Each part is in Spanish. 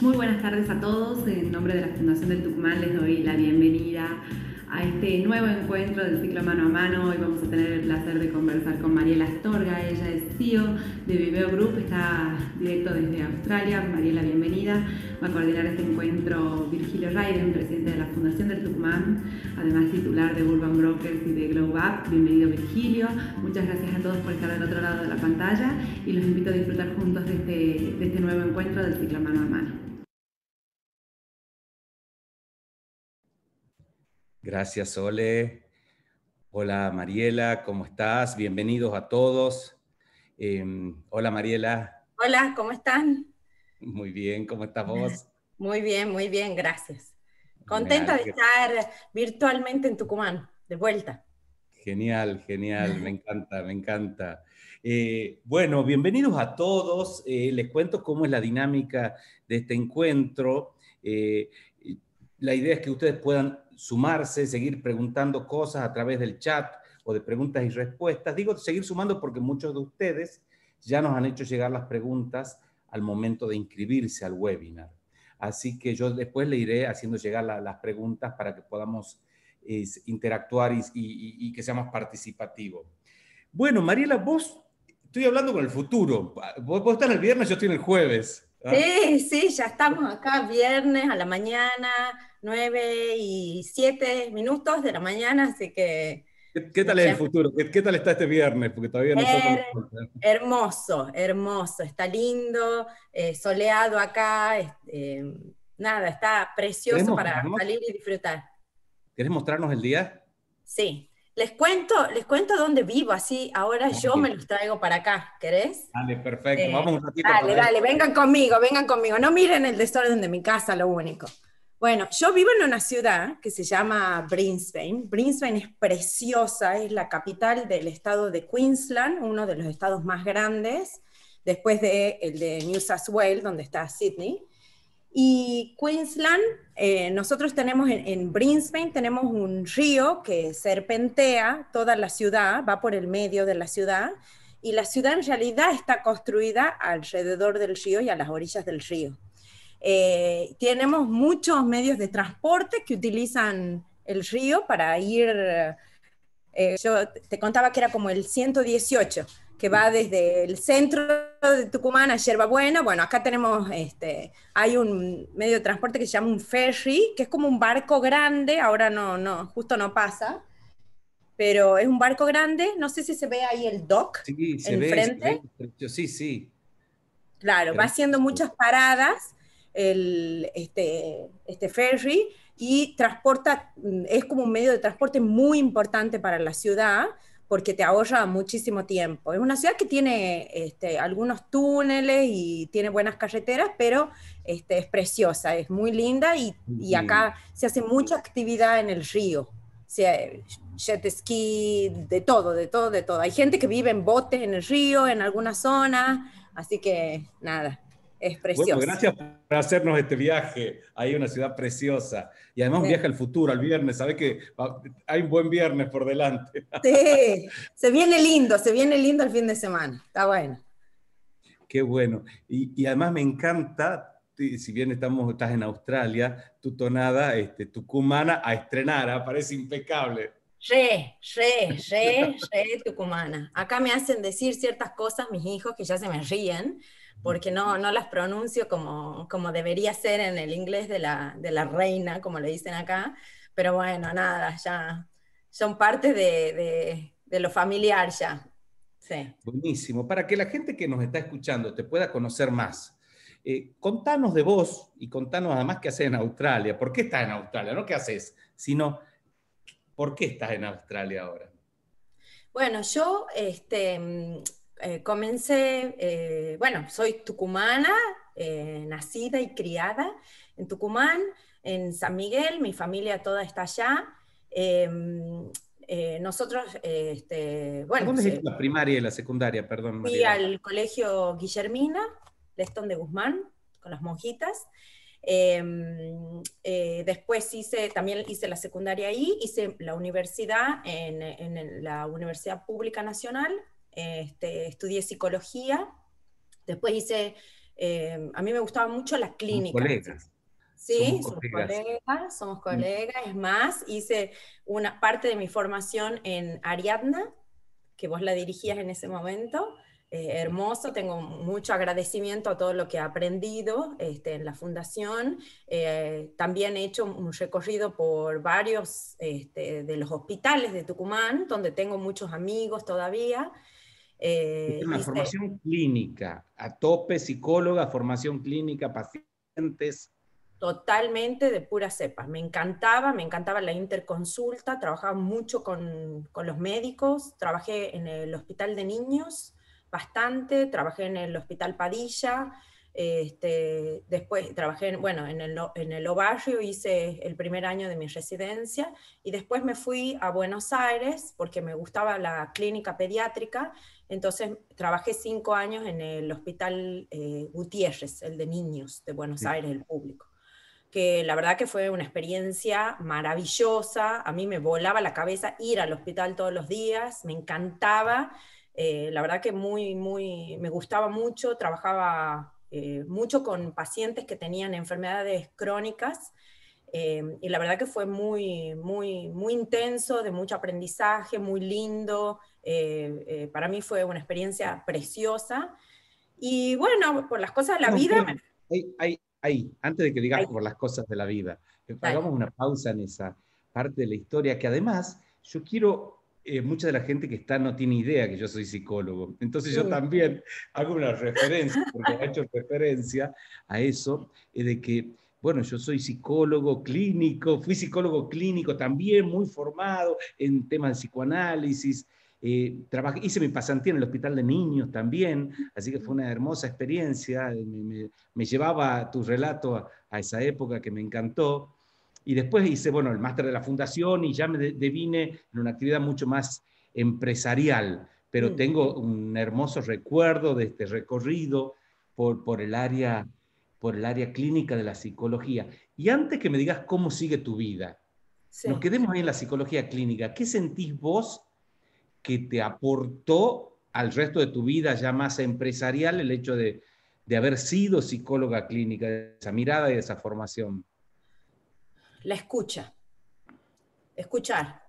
Muy buenas tardes a todos. En nombre de la Fundación del Tucumán les doy la bienvenida a este nuevo encuentro del ciclo Mano a Mano. Hoy vamos a tener el placer de conversar con Mariela Astorga. Ella es CEO de Viveo Group, está directo desde Australia. Mariela, bienvenida. Va a coordinar este encuentro Virgilio Raiden, presidente de la Fundación del Tucumán, además titular de Urban Brokers y de Glow Up. Bienvenido, Virgilio. Muchas gracias a todos por estar del otro lado de la pantalla y los invito a disfrutar juntos de este, de este nuevo encuentro del ciclo Mano a Mano. Gracias, Ole. Hola, Mariela, ¿cómo estás? Bienvenidos a todos. Em, hola, Mariela. Hola, ¿cómo están? Muy bien, ¿cómo estás vos? Muy bien, muy bien, gracias. Contenta de estar virtualmente en Tucumán, de vuelta. Genial, genial, me encanta, me encanta. Eh, bueno, bienvenidos a todos. Eh, les cuento cómo es la dinámica de este encuentro. Eh, la idea es que ustedes puedan sumarse, seguir preguntando cosas a través del chat o de preguntas y respuestas. Digo seguir sumando porque muchos de ustedes ya nos han hecho llegar las preguntas al momento de inscribirse al webinar. Así que yo después le iré haciendo llegar las preguntas para que podamos interactuar y, que sea más participativo. Bueno, Mariela, vos, estoy hablando con el futuro. Vos, vos estás el viernes, yo estoy el jueves. Sí, sí, ya estamos acá viernes a la mañana, 9 y 7 minutos de la mañana, así que... ¿Qué, tal es el futuro? ¿Qué, tal está este viernes? Porque todavía no Hermoso, hermoso, está lindo, eh, soleado acá, eh, nada, está precioso para salir y disfrutar. ¿Quieres mostrarnos el día? Sí. Les cuento, les cuento dónde vivo, así ahora yo me los traigo para acá, ¿querés? Dale, perfecto, eh, vamos un ratito. Dale, dale, vengan conmigo, vengan conmigo, no miren el desorden de mi casa, lo único. Bueno, yo vivo en una ciudad que se llama Brisbane. Brisbane es preciosa, es la capital del estado de Queensland, uno de los estados más grandes, después de el de New South Wales, donde está Sydney. Y Queensland, eh, nosotros tenemos en, Brisbane, tenemos un río que serpentea toda la ciudad, va por el medio de la ciudad, y la ciudad en realidad está construida alrededor del río y a las orillas del río. Eh, tenemos muchos medios de transporte que utilizan el río para ir, eh, yo te contaba que era como el 118 que va desde el centro de Tucumán a Yerbabuena. Bueno, acá tenemos, este, hay un medio de transporte que se llama un ferry, que es como un barco grande, ahora no, no, justo no pasa, pero es un barco grande, no sé si se ve ahí el dock sí, se ve, sí, sí. Claro, va haciendo muchas paradas el, este, este ferry y transporta, es como un medio de transporte muy importante para la ciudad, porque te ahorra muchísimo tiempo. Es una ciudad que tiene este, algunos túneles y tiene buenas carreteras, pero este, es preciosa, es muy linda y, y, acá se hace mucha actividad en el río. Sea, jet ski, de todo, de todo, de todo. Hay gente que vive en botes en el río, en algunas zonas, así que nada, es precioso. Bueno, gracias por hacernos este viaje. Hay una ciudad preciosa. Y además un viaje al futuro, al viernes. Sabes que hay un buen viernes por delante. Sí, se viene lindo, se viene lindo el fin de semana. Está bueno. Qué bueno. Y, además me encanta, si bien estamos, estás en Australia, tu tonada este, tucumana a estrenar, ¿ah? parece impecable. Re, re, re, re tucumana. Acá me hacen decir ciertas cosas mis hijos que ya se me ríen porque no, no las pronuncio como, como debería ser en el inglés de la, de la reina, como le dicen acá, pero bueno, nada, ya son parte de, de, de lo familiar ya. Sí. Buenísimo. Para que la gente que nos está escuchando te pueda conocer más, eh, contanos de vos y contanos además qué haces en Australia. ¿Por qué estás en Australia? No qué haces, sino por qué estás en Australia ahora. Bueno, yo este, eh, comencé, eh, bueno, soy tucumana, eh, nacida y criada en Tucumán, en San Miguel, mi familia toda está allá. Em, nosotros, este, bueno... ¿Dónde es la primaria y la secundaria, perdón? Fui al colegio Guillermina, Lestón de Guzmán, con las monjitas. Em, eh, después hice, también hice la secundaria ahí, hice la universidad en, en la Universidad Pública Nacional, este, estudié psicología, después hice, em, a mí me gustaba mucho la clínica. Colegas. Sí, somos, colegas. somos mm. colegas, es más, hice una parte de mi formación en Ariadna, que vos la dirigías en ese momento, eh, hermoso, tengo mucho agradecimiento a todo lo que he aprendido este, en la fundación. Eh, también he hecho un recorrido por varios este, de los hospitales de Tucumán, donde tengo muchos amigos todavía. Eh, una formación clínica, a tope, psicóloga, formación clínica, pacientes. Totalmente de pura cepa. Me encantaba, me encantaba la interconsulta, trabajaba mucho con, con los médicos, trabajé en el hospital de niños, bastante, trabajé en el Hospital Padilla, este, después trabajé en, bueno, en el, en el Obarrio, hice el primer año de mi residencia y después me fui a Buenos Aires porque me gustaba la clínica pediátrica, entonces trabajé cinco años en el Hospital eh, Gutiérrez, el de niños de Buenos Aires, el público que la verdad que fue una experiencia maravillosa, a mí me volaba la cabeza ir al hospital todos los días, me encantaba, eh, la verdad que muy, muy, me gustaba mucho, trabajaba eh, mucho con pacientes que tenían enfermedades crónicas eh, y la verdad que fue muy, muy, muy intenso, de mucho aprendizaje, muy lindo. para mí fue una experiencia preciosa. Y bueno, por las cosas de la vida... Ahí, ahí, antes de que digas por las cosas de la vida, hagamos una pausa en esa parte de la historia que además yo quiero eh, mucha de la gente que está no tiene idea que yo soy psicólogo. Entonces yo también hago una referencia, porque he hecho referencia a eso, es de que, bueno, yo soy psicólogo clínico, fui psicólogo clínico también, muy formado en temas de psicoanálisis. Eh, hice mi pasantía en el hospital de niños también, así que fue una hermosa experiencia. Me, llevaba tu relato a esa época que me encantó. Y después hice, bueno, el máster de la fundación y ya me devine en una actividad mucho más empresarial, pero mm. tengo un hermoso recuerdo de este recorrido por, por, el área, por el área clínica de la psicología. Y antes que me digas cómo sigue tu vida, nos quedemos ahí en la psicología clínica. ¿Qué sentís vos que te aportó al resto de tu vida ya más empresarial el hecho de, de haber sido psicóloga clínica, de esa mirada y de esa formación? La escucha. Escuchar.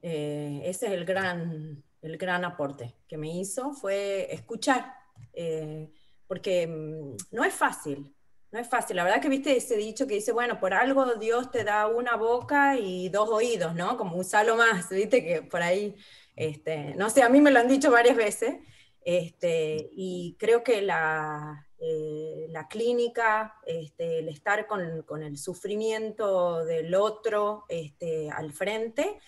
Eh, ese es el gran, el gran aporte que me hizo, fue escuchar. Eh, porque mm, no es fácil, no es fácil. La verdad que viste ese dicho que dice, bueno, por algo Dios te da una boca y dos oídos, ¿no? Como usarlo más, viste que por ahí, este, no sé, a mí me lo han dicho varias veces. Este, y creo que la, eh, la clínica, este, el estar con, el sufrimiento del otro este, al frente,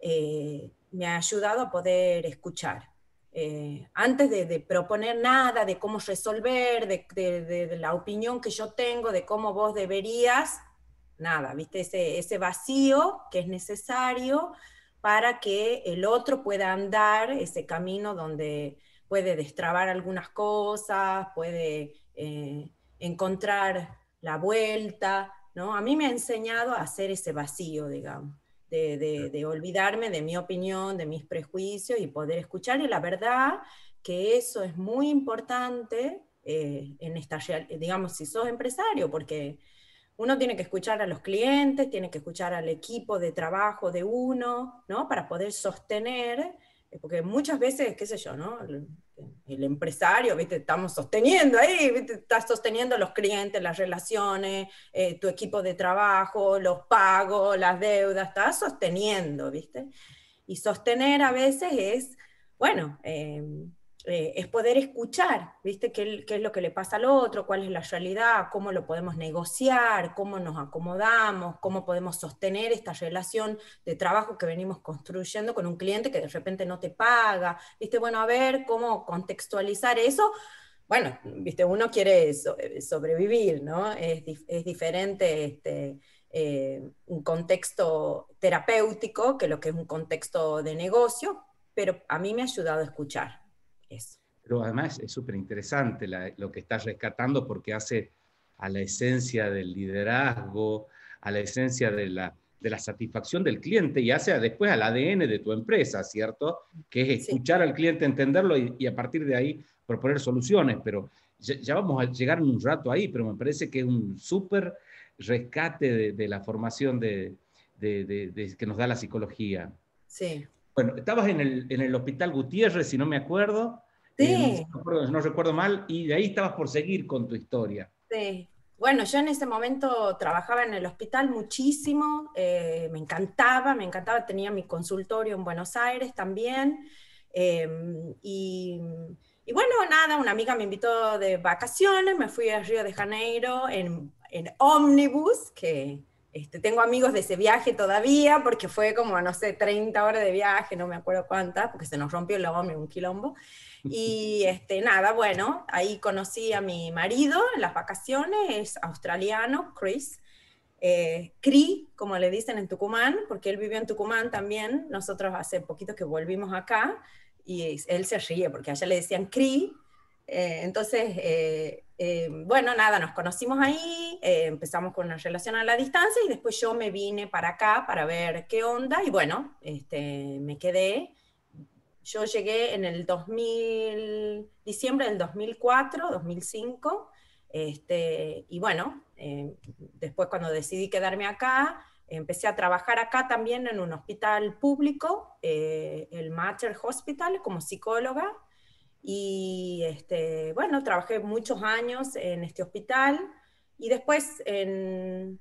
eh, me ha ayudado a poder escuchar. Eh, antes de, proponer nada, de cómo resolver, de, la opinión que yo tengo, de cómo vos deberías, nada, ¿viste? Ese, ese vacío que es necesario para que el otro pueda andar ese camino donde puede destrabar algunas cosas, puede eh, encontrar la vuelta, ¿no? A mí me ha enseñado a hacer ese vacío, digamos, de, olvidarme de mi opinión, de mis prejuicios y poder escuchar. Y la verdad que eso es muy importante eh, en esta, digamos, si sos empresario, porque uno tiene que escuchar a los clientes, tiene que escuchar al equipo de trabajo de uno, ¿no? Para poder sostener eh, porque muchas veces, qué sé yo, ¿no? El, empresario, ¿viste? Estamos sosteniendo ahí, ¿viste? Estás sosteniendo los clientes, las relaciones, eh, tu equipo de trabajo, los pagos, las deudas, estás sosteniendo, ¿viste? Y sostener a veces es, bueno, eh, eh, es poder escuchar, ¿viste? ¿Qué, es lo que le pasa al otro? ¿Cuál es la realidad? ¿Cómo lo podemos negociar? ¿Cómo nos acomodamos? ¿Cómo podemos sostener esta relación de trabajo que venimos construyendo con un cliente que de repente no te paga? ¿Viste? Bueno, a ver cómo contextualizar eso. Bueno, ¿viste? Uno quiere sobrevivir, ¿no? Es, diferente este, eh, un contexto terapéutico que lo que es un contexto de negocio, pero a mí me ha ayudado a escuchar pero además es súper interesante lo que estás rescatando porque hace, a la esencia del liderazgo, a la esencia de la, de la satisfacción del cliente y hace después al ADN de tu empresa, ¿cierto? Que es escuchar al cliente, entenderlo y, a partir de ahí proponer soluciones. Pero ya, vamos a llegar un rato ahí, pero me parece que es un súper rescate de, la formación de, que nos da la psicología. Sí. Bueno, estabas en el, en el Hospital Gutiérrez, si no me acuerdo. Sí. Eh, no, recuerdo mal, y de ahí estabas por seguir con tu historia. Sí. Bueno, yo en ese momento trabajaba en el hospital muchísimo, eh, me encantaba, me encantaba, tenía mi consultorio en Buenos Aires también. Em, y, bueno, nada, una amiga me invitó de vacaciones, me fui a Río de Janeiro en, en ómnibus, que este, tengo amigos de ese viaje todavía, porque fue como, no sé, 30 horas de viaje, no me acuerdo cuántas, porque se nos rompió el ómnibus, un quilombo. Y este, nada, bueno, ahí conocí a mi marido en las vacaciones, es australiano, Chris. Eh, Cri, como le dicen en Tucumán, porque él vivió en Tucumán también. Nosotros hace poquito que volvimos acá y él se ríe porque allá le decían Cri. Eh, entonces, eh, bueno, nada, nos conocimos ahí, empezamos con una relación a la distancia y después yo me vine para acá para ver qué onda y bueno, este, me quedé yo llegué en el 2000, diciembre del 2004, 2005, este, y bueno, eh, después cuando decidí quedarme acá, empecé a trabajar acá también en un hospital público, eh, el Mater Hospital, como psicóloga. Y este, bueno, trabajé muchos años en este hospital. Y después, en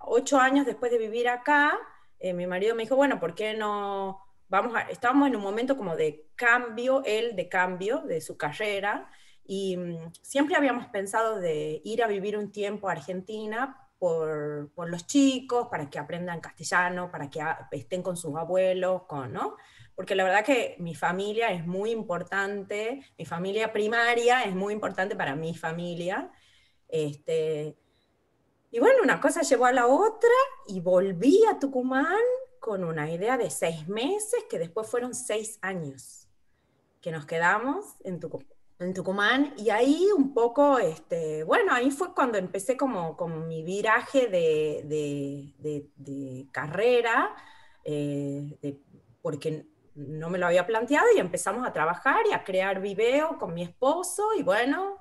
ocho años después de vivir acá, eh, mi marido me dijo, bueno, ¿por qué no vamos a, estábamos en un momento como de cambio, él de cambio de su carrera, y mm, siempre habíamos pensado de ir a vivir un tiempo a Argentina por, por, los chicos, para que aprendan castellano, para que estén con sus abuelos, con, ¿no? Porque la verdad que mi familia es muy importante, mi familia primaria es muy importante para mi familia. Este, y bueno, una cosa llevó a la otra y volví a Tucumán con una idea de seis meses, que después fueron seis años, que nos quedamos en, Tucumán, y ahí un poco, este, bueno, ahí fue cuando empecé como con mi viraje de, de, carrera, eh, porque no me lo había planteado y empezamos a trabajar y a crear video con mi esposo y bueno,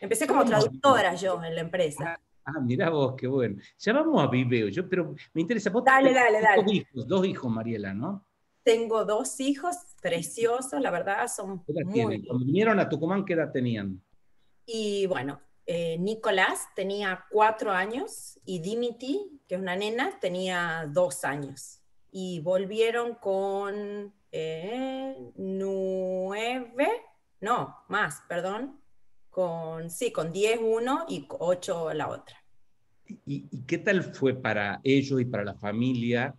empecé como traductora yo en la empresa. Ah, mira vos, qué bueno. Ya vamos a Viveo, yo, pero me interesa. dale, dale, dale. Dos hijos, dos hijos, Mariela, ¿no? Tengo dos hijos preciosos, la verdad, son ¿Qué edad tienen? Cuando vinieron a Tucumán, ¿qué edad tenían? Y bueno, eh, Nicolás tenía cuatro años y Dimitri, que es una nena, tenía dos años. Y volvieron con eh, nueve, no, más, perdón, con, sí, con 10 uno y 8 la otra. ¿Y, qué tal fue para ellos y para la familia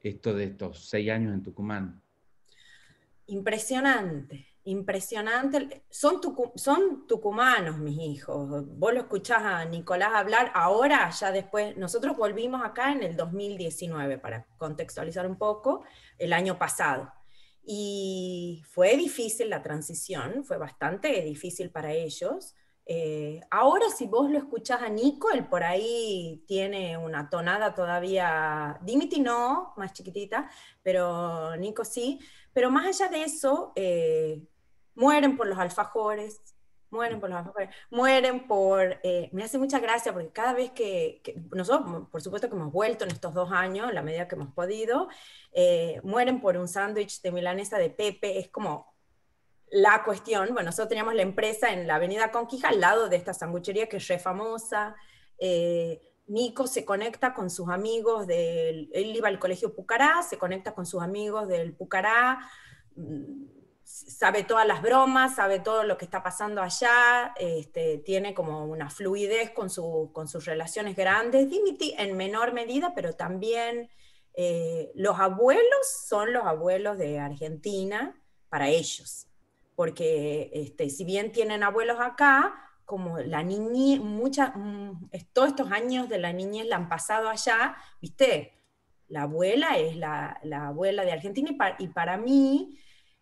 esto de estos seis años en Tucumán? Impresionante, impresionante. Son, son tucumanos mis hijos. Vos lo escuchás a Nicolás hablar ahora, ya después, nosotros volvimos acá en el 2019, para contextualizar un poco, el año pasado. Y fue difícil la transición, fue bastante difícil para ellos. Eh, ahora si vos lo escuchás a Nico, él por ahí tiene una tonada todavía, Dimitri no, más chiquitita, pero Nico sí. Pero más allá de eso, eh, mueren por los alfajores, mueren por los mueren por... Eh, me hace mucha gracia porque cada vez que, nosotros, por supuesto que hemos vuelto en estos dos años, la medida que hemos podido, eh, mueren por un sándwich de milanesa de Pepe, es como la cuestión. Bueno, nosotros teníamos la empresa en la avenida Conquija al lado de esta sanguchería que es re famosa. Eh, Nico se conecta con sus amigos del... Él iba al colegio Pucará, se conecta con sus amigos del Pucará mm, sabe todas las bromas, sabe todo lo que está pasando allá, este, tiene como una fluidez con, con sus relaciones grandes, Dimitri en menor medida, pero también eh, los abuelos son los abuelos de Argentina para ellos, porque este, si bien tienen abuelos acá, como la niñez, mucha, mm, todos estos años de la niñez la han pasado allá, viste, la abuela es la, abuela de Argentina y para mí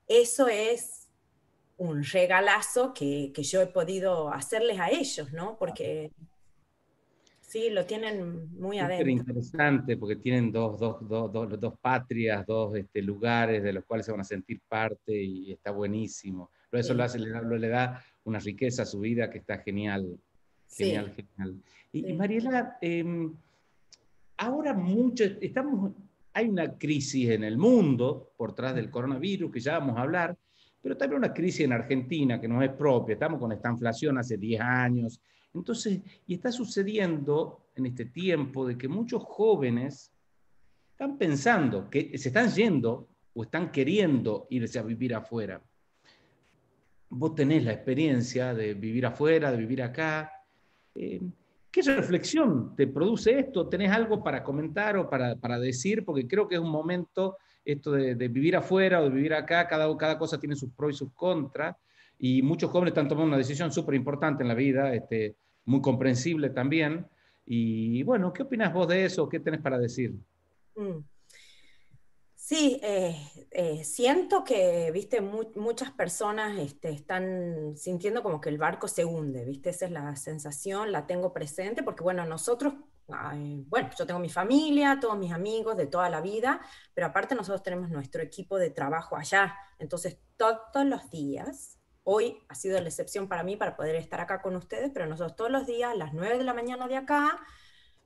eso es un regalazo que, yo he podido hacerles a ellos, ¿no? Porque Sí, lo tienen muy adentro. interesante porque tienen dos, dos, dos, dos, patrias, dos este, lugares de los cuales se van a sentir parte y está buenísimo. Pero eso lo, hace, le, da una riqueza a su vida que está genial. Genial, genial. Y, Mariela, em, ahora mucho, estamos, hay una crisis en el mundo por tras del coronavirus, que ya vamos a hablar, pero también una crisis en Argentina que no es propia. Estamos con esta inflación hace 10 años. Entonces, y está sucediendo en este tiempo de que muchos jóvenes están pensando que se están yendo o están queriendo irse a vivir afuera. Vos tenés la experiencia de vivir afuera, de vivir acá. Eh, ¿Qué reflexión te produce esto? ¿Tenés algo para comentar o para, para decir? Porque creo que es un momento esto de, vivir afuera o de vivir acá, cada, cada cosa tiene sus pros y sus contras, y muchos jóvenes están tomando una decisión súper importante en la vida, este, muy comprensible también. Y bueno, ¿qué opinas vos de eso? ¿Qué tenés para decir? Mm. Sí, eh, eh, siento que, viste, muchas personas este, están sintiendo como que el barco se hunde, viste, esa es la sensación, la tengo presente, porque bueno, nosotros, bueno, yo tengo mi familia, todos mis amigos de toda la vida, pero aparte nosotros tenemos nuestro equipo de trabajo allá, entonces todos los días, hoy ha sido la excepción para mí para poder estar acá con ustedes, pero nosotros todos los días, a las 9 de la mañana de acá,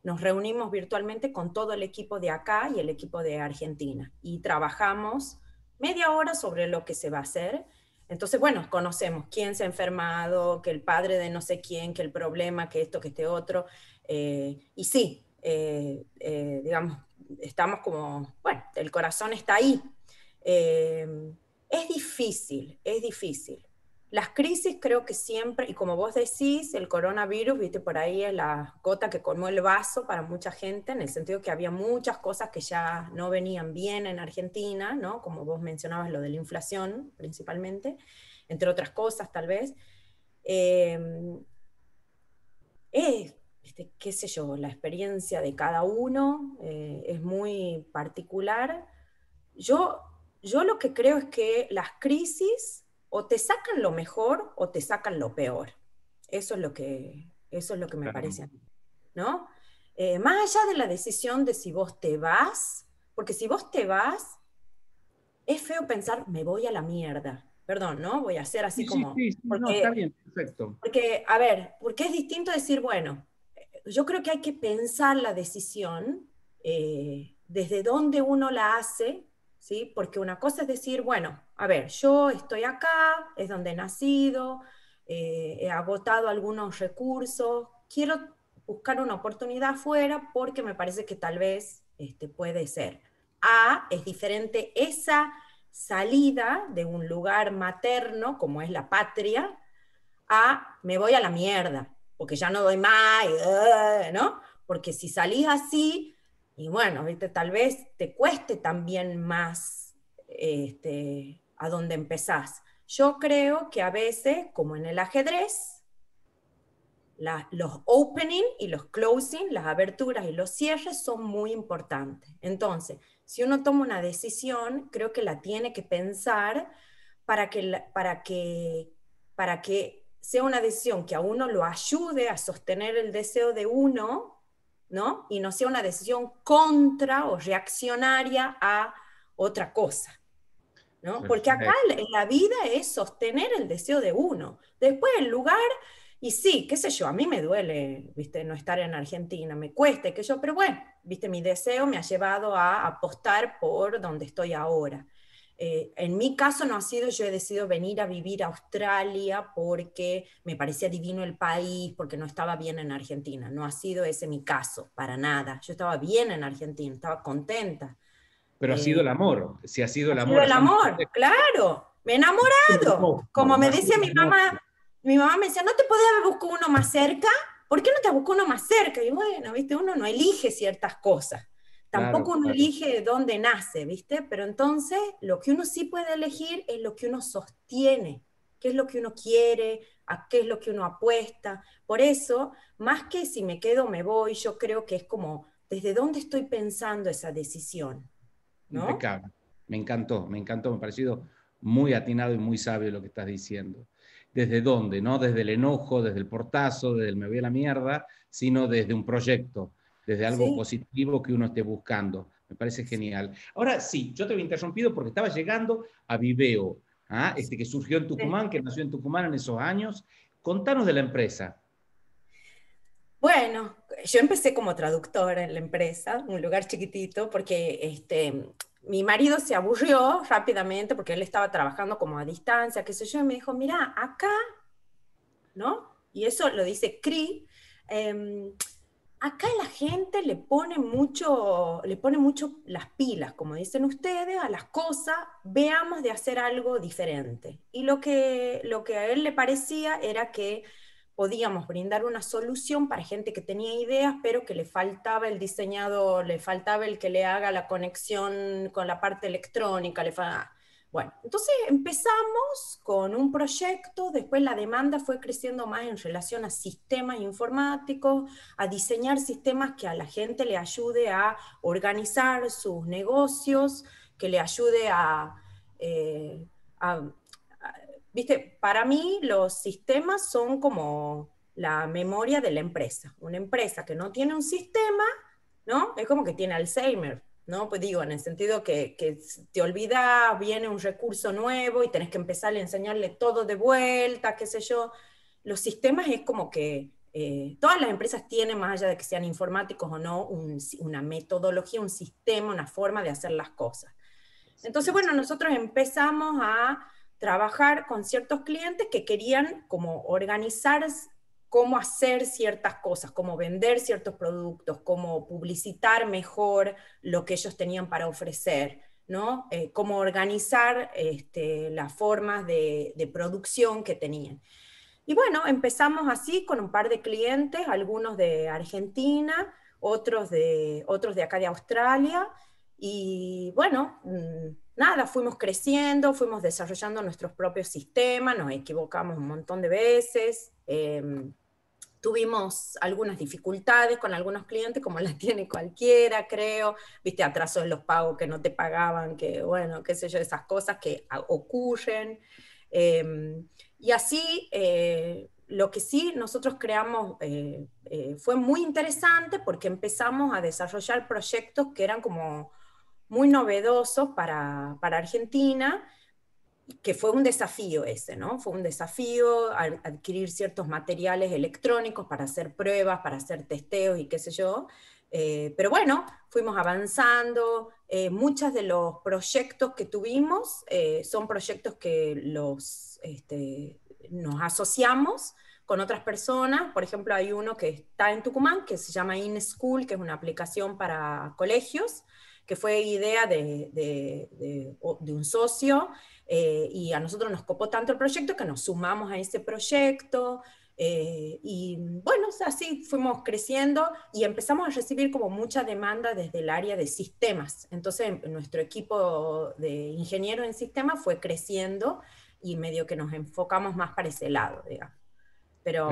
nos reunimos virtualmente con todo el equipo de acá y el equipo de Argentina y trabajamos media hora sobre lo que se va a hacer. Entonces, bueno, conocemos quién se ha enfermado, que el padre de no sé quién, que el problema, que esto, que este otro. Eh, y sí, eh, eh, digamos, estamos como, bueno, el corazón está ahí. es difícil, es difícil. Las crisis creo que siempre, y como vos decís, el coronavirus, viste, por ahí es la gota que colmó el vaso para mucha gente, en el sentido que había muchas cosas que ya no venían bien en Argentina, ¿no? Como vos mencionabas, lo de la inflación principalmente, entre otras cosas tal vez. Eh, qué sé yo, la experiencia de cada uno eh, es muy particular. Yo, yo lo que creo es que las crisis o te sacan lo mejor o te sacan lo peor. Eso es lo que, eso es lo que me parece a mí, ¿no? Eh, más allá de la decisión de si vos te vas, porque si vos te vas, es feo pensar, me voy a la mierda. Perdón, ¿no? Voy a hacer así como... Sí, sí, porque, no, está bien, perfecto. Porque, a ver, porque es distinto decir, bueno, yo creo que hay que pensar la decisión eh, desde dónde uno la hace ¿sí? Porque una cosa es decir, bueno, a ver, yo estoy acá, es donde he nacido, eh, he agotado algunos recursos, quiero buscar una oportunidad afuera porque me parece que tal vez este, puede ser. A es diferente esa salida de un lugar materno, como es la patria, a me voy a la mierda, porque ya no doy más, ¿no? Porque si salís así, y bueno, tal vez te cueste también más este, a dónde empezás. Yo creo que a veces, como en el ajedrez, los opening y los closing, las aberturas y los cierres son muy importantes. Entonces, si uno toma una decisión, creo que la tiene que pensar para que, para que, para que sea una decisión que a uno lo ayude a sostener el deseo de uno ¿no? Y no sea una decisión contra o reaccionaria a otra cosa, ¿no? Porque acá la vida es sostener el deseo de uno. Después el lugar, y sí, qué sé yo, a mí me duele, viste, no estar en Argentina, me cuesta, que yo, pero bueno, viste, mi deseo me ha llevado a apostar por donde estoy ahora. Eh, en mi caso no ha sido, yo he decidido venir a vivir a Australia porque me parecía divino el país, porque no estaba bien en Argentina. No ha sido ese mi caso, para nada. Yo estaba bien en Argentina, estaba contenta. Pero ha sido el eh, amor, si ha sido el amor. Sido el amor, claro. Me he enamorado. Como me decía mi mamá, mi mamá me decía, ¿no te podías haber buscado uno más cerca? ¿Por qué no te buscó uno más cerca? Y bueno, viste, uno no elige ciertas cosas. Tampoco uno elige de dónde nace, ¿viste? Pero entonces lo que uno sí puede elegir es lo que uno sostiene, qué es lo que uno quiere, a qué es lo que uno apuesta. Por eso, más que si me quedo o me voy, yo creo que es como desde dónde estoy pensando esa decisión. ¿No? Me encantó, me encantó, me ha parecido muy atinado y muy sabio lo que estás diciendo. desde dónde, ¿no? Desde el enojo, desde el portazo, desde el me voy a la mierda, sino desde un proyecto, desde algo positivo que uno esté buscando. Me parece genial. Ahora sí, yo te había interrumpido porque estaba llegando a Viveo, ¿ah? este que surgió en Tucumán, que nació en Tucumán en esos años. Contanos de la empresa. Bueno, yo empecé como traductora en la empresa, un lugar chiquitito, porque este, mi marido se aburrió rápidamente porque él estaba trabajando como a distancia, qué sé yo, y me dijo, mira, acá, ¿no? Y eso lo dice CRI. Em, acá la gente le pone mucho, le pone mucho las pilas, como dicen ustedes, a las cosas, veamos de hacer algo diferente. Y lo que, lo que a él le parecía era que podíamos brindar una solución para gente que tenía ideas, pero que le faltaba el diseñador, le faltaba el que le haga la conexión con la parte electrónica. Le Bueno, entonces empezamos con un proyecto, después la demanda fue creciendo más en relación a sistemas informáticos, a diseñar sistemas que a la gente le ayude a organizar sus negocios, que le ayude a, eh, a Viste, para mí los sistemas son como la memoria de la empresa. Una empresa que no tiene un sistema, ¿no? Es como que tiene Alzheimer, ¿no? Pues digo, en el sentido que, te olvidas, viene un recurso nuevo y tenés que empezar a enseñarle todo de vuelta, qué sé yo. Los sistemas es como que eh, todas las empresas tienen, más allá de que sean informáticos o no, una metodología, un sistema, una forma de hacer las cosas. Entonces, bueno, nosotros empezamos a trabajar con ciertos clientes que querían como organizar cómo hacer ciertas cosas, cómo vender ciertos productos, cómo publicitar mejor lo que ellos tenían para ofrecer, ¿no? Eh, cómo organizar este, las formas de, producción que tenían. Y bueno, empezamos así con un par de clientes, algunos de Argentina, otros de, otros de acá de Australia, y bueno, mm, nada, fuimos creciendo, fuimos desarrollando nuestros propios sistemas, nos equivocamos un montón de veces, em, tuvimos algunas dificultades con algunos clientes, como las tiene cualquiera, creo, viste, atrasos en los pagos que no te pagaban, que bueno, qué sé yo, esas cosas que ocurren. Em, y así, eh, lo que sí nosotros creamos eh, eh, fue muy interesante porque empezamos a desarrollar proyectos que eran como muy novedoso para, para Argentina, que fue un desafío ese, ¿no? Fue un desafío adquirir ciertos materiales electrónicos para hacer pruebas, para hacer testeos y qué sé yo. Eh, pero bueno, fuimos avanzando. Eh, muchos de los proyectos que tuvimos eh, son proyectos que los, este, nos asociamos con otras personas. Por ejemplo, hay uno que está en Tucumán que se llama InSchool, que es una aplicación para colegios que fue idea de, de, un socio, eh, y a nosotros nos copó tanto el proyecto que nos sumamos a ese proyecto, eh, y bueno, así fuimos creciendo y empezamos a recibir como mucha demanda desde el área de sistemas. Entonces nuestro equipo de ingenieros en sistemas fue creciendo y medio que nos enfocamos más para ese lado, digamos. Pero,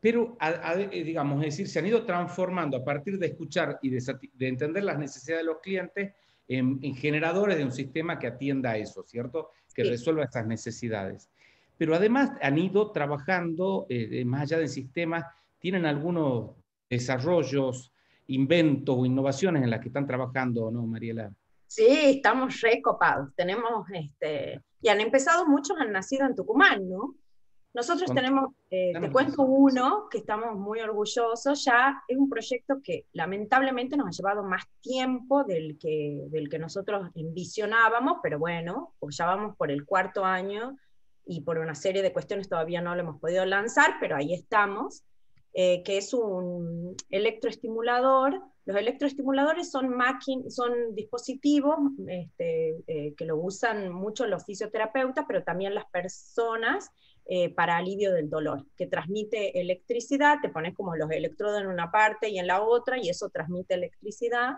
pero, eh, digamos, es decir, se han ido transformando a partir de escuchar y de, entender las necesidades de los clientes en, generadores de un sistema que atienda a eso, ¿cierto? Que resuelva estas necesidades. Pero además han ido trabajando, eh, más allá de sistemas, tienen algunos desarrollos, inventos o innovaciones en las que están trabajando, ¿no, Mariela? Sí, estamos recopados. Tenemos, este, y han empezado, muchos han nacido en Tucumán, ¿no? Nosotros tenemos, eh, te cuento uno que estamos muy orgullosos, ya es un proyecto que lamentablemente nos ha llevado más tiempo del que, del que nosotros envisionábamos, pero bueno, pues ya vamos por el cuarto año y por una serie de cuestiones todavía no lo hemos podido lanzar, pero ahí estamos, eh, que es un electroestimulador. Los electroestimuladores son, son dispositivos este, eh, que lo usan mucho los fisioterapeutas, pero también las personas eh, para alivio del dolor, que transmite electricidad, te pones como los electrodos en una parte y en la otra, y eso transmite electricidad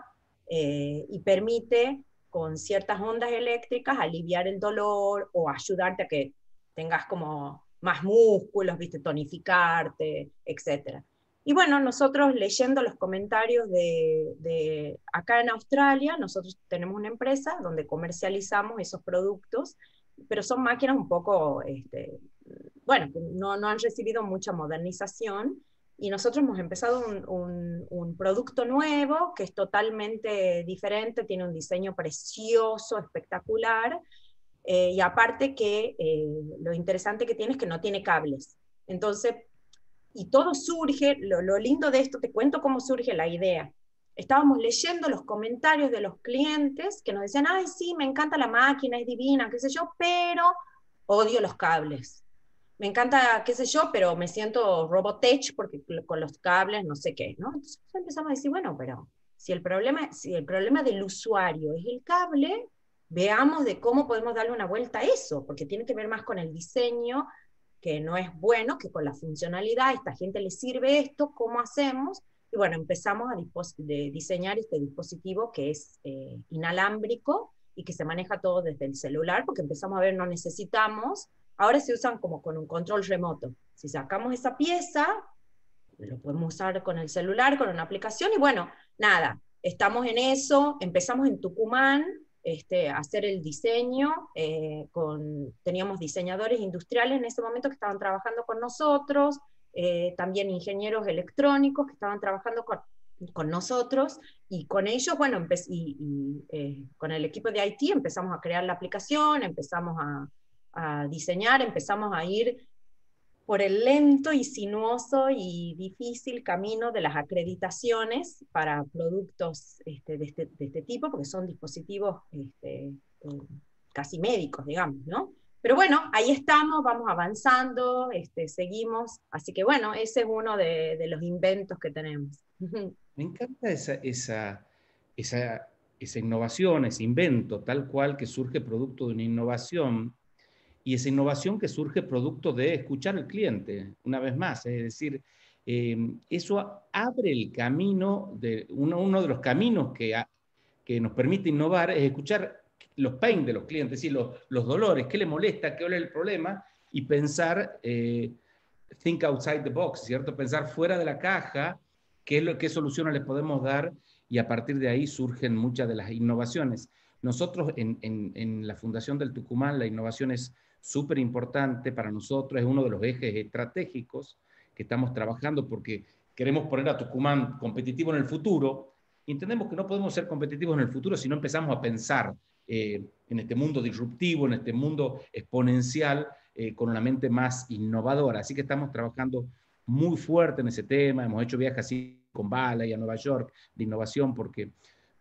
eh, y permite con ciertas ondas eléctricas aliviar el dolor o ayudarte a que tengas como más músculos, viste, tonificarte, etc. Y bueno, nosotros leyendo los comentarios de, de, acá en Australia, nosotros tenemos una empresa donde comercializamos esos productos, pero son máquinas un poco este, bueno, no, han recibido mucha modernización y nosotros hemos empezado un, un, producto nuevo que es totalmente diferente, tiene un diseño precioso, espectacular, eh, y aparte que eh, lo interesante que tiene es que no tiene cables. Entonces, y todo surge, lo, lo, lindo de esto, te cuento cómo surge la idea. Estábamos leyendo los comentarios de los clientes que nos decían, ay, sí, me encanta la máquina, es divina, qué sé yo, pero odio los cables me encanta, qué sé yo, pero me siento robotech porque con los cables no sé qué, ¿no? Entonces empezamos a decir, bueno, pero si el problema, si el problema del usuario es el cable, veamos de cómo podemos darle una vuelta a eso, porque tiene que ver más con el diseño, que no es bueno, que con la funcionalidad, a esta gente le sirve esto, ¿cómo hacemos? Y bueno, empezamos a diseñar este dispositivo que es eh, inalámbrico y que se maneja todo desde el celular, porque empezamos a ver, no necesitamos Ahora se usan como con un control remoto. Si sacamos esa pieza, lo podemos usar con el celular, con una aplicación, y bueno, nada, estamos en eso, empezamos en Tucumán este, a hacer el diseño, eh, teníamos diseñadores industriales en ese momento que estaban trabajando con nosotros, eh, también ingenieros electrónicos que estaban trabajando con, con nosotros, y con ellos, bueno, eh, con el equipo de IT empezamos a crear la aplicación, empezamos a, a diseñar, empezamos a ir por el lento y sinuoso y difícil camino de las acreditaciones para productos este, de, este, de, este, tipo, porque son dispositivos este, casi médicos, digamos, ¿no? Pero bueno, ahí estamos, vamos avanzando, seguimos, así que bueno, ese es uno de, los inventos que tenemos. Me encanta esa, esa, esa innovación, ese invento, tal cual que surge producto de una innovación y esa innovación que surge producto de escuchar al cliente, una vez más, es decir, eh, eso abre el camino, de, uno, de los caminos que, que nos permite innovar es escuchar los pain de los clientes, es decir, los, dolores, qué le molesta, qué es el problema, y pensar, eh, think outside the box, ¿cierto? Pensar fuera de la caja, qué, es lo, qué soluciones les podemos dar, y a partir de ahí surgen muchas de las innovaciones. Nosotros en, en la Fundación del Tucumán, la innovación es súper importante para nosotros, es uno de los ejes estratégicos que estamos trabajando porque queremos poner a Tucumán competitivo en el futuro. Entendemos que no podemos ser competitivos en el futuro si no empezamos a pensar eh, en este mundo disruptivo, en este mundo exponencial, eh, con una mente más innovadora. Así que estamos trabajando muy fuerte en ese tema. Hemos hecho viajes así con Bala y a Nueva York de innovación porque,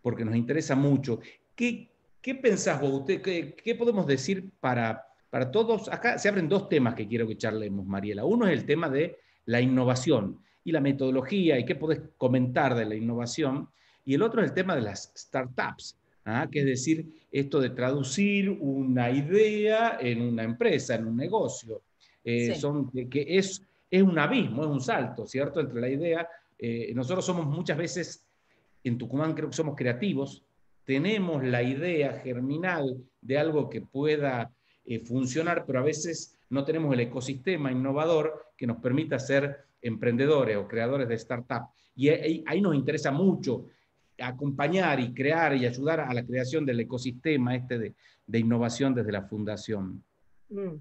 porque nos interesa mucho. ¿Qué, qué pensás vos? ¿Qué, ¿Qué podemos decir para para todos, acá se abren dos temas que quiero que charlemos, Mariela. Uno es el tema de la innovación y la metodología y qué podés comentar de la innovación. Y el otro es el tema de las startups, ¿ah? que es decir, esto de traducir una idea en una empresa, en un negocio. Eh, son, que es, es un abismo, es un salto, ¿cierto? Entre la idea. Eh, nosotros somos muchas veces, en Tucumán creo que somos creativos, tenemos la idea germinal de algo que pueda eh, funcionar, pero a veces no tenemos el ecosistema innovador que nos permita ser emprendedores o creadores de startup. Y ahí, nos interesa mucho acompañar y crear y ayudar a la creación del ecosistema este de, innovación desde la fundación. Mm.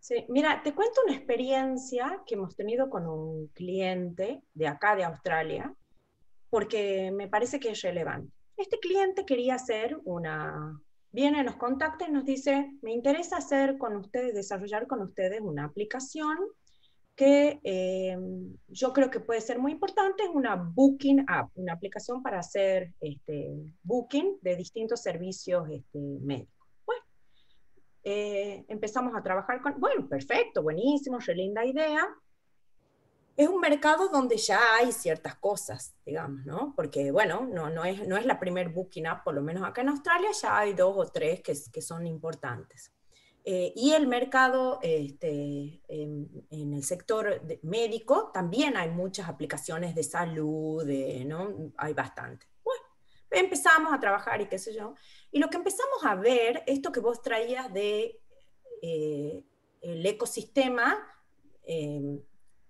Sí, mira, te cuento una experiencia que hemos tenido con un cliente de acá, de Australia, porque me parece que es relevante. Este cliente quería hacer una, viene, nos contacta y nos dice, me interesa hacer con ustedes, desarrollar con ustedes una aplicación que eh, yo creo que puede ser muy importante, es una Booking App, una aplicación para hacer este, booking de distintos servicios este, médicos. Bueno, eh, empezamos a trabajar con, bueno, perfecto, buenísimo, re linda idea, es un mercado donde ya hay ciertas cosas, digamos, ¿no? Porque, bueno, no, no, es, no es la primer booking app, por lo menos acá en Australia ya hay dos o tres que, que son importantes. Eh, y el mercado este, en, el sector médico también hay muchas aplicaciones de salud, de, ¿no? Hay bastante. Bueno, empezamos a trabajar y qué sé yo. Y lo que empezamos a ver, esto que vos traías de eh, el ecosistema, eh,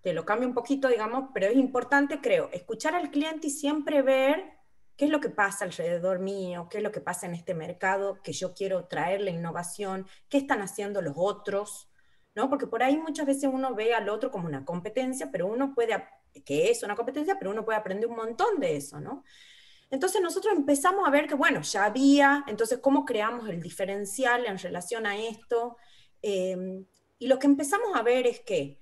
te lo cambio un poquito, digamos, pero es importante, creo, escuchar al cliente y siempre ver qué es lo que pasa alrededor mío, qué es lo que pasa en este mercado, que yo quiero traer la innovación, qué están haciendo los otros, ¿no? Porque por ahí muchas veces uno ve al otro como una competencia, pero uno puede, que es una competencia, pero uno puede aprender un montón de eso, ¿no? Entonces nosotros empezamos a ver que, bueno, ya había, entonces, ¿cómo creamos el diferencial en relación a esto? Em, y lo que empezamos a ver es que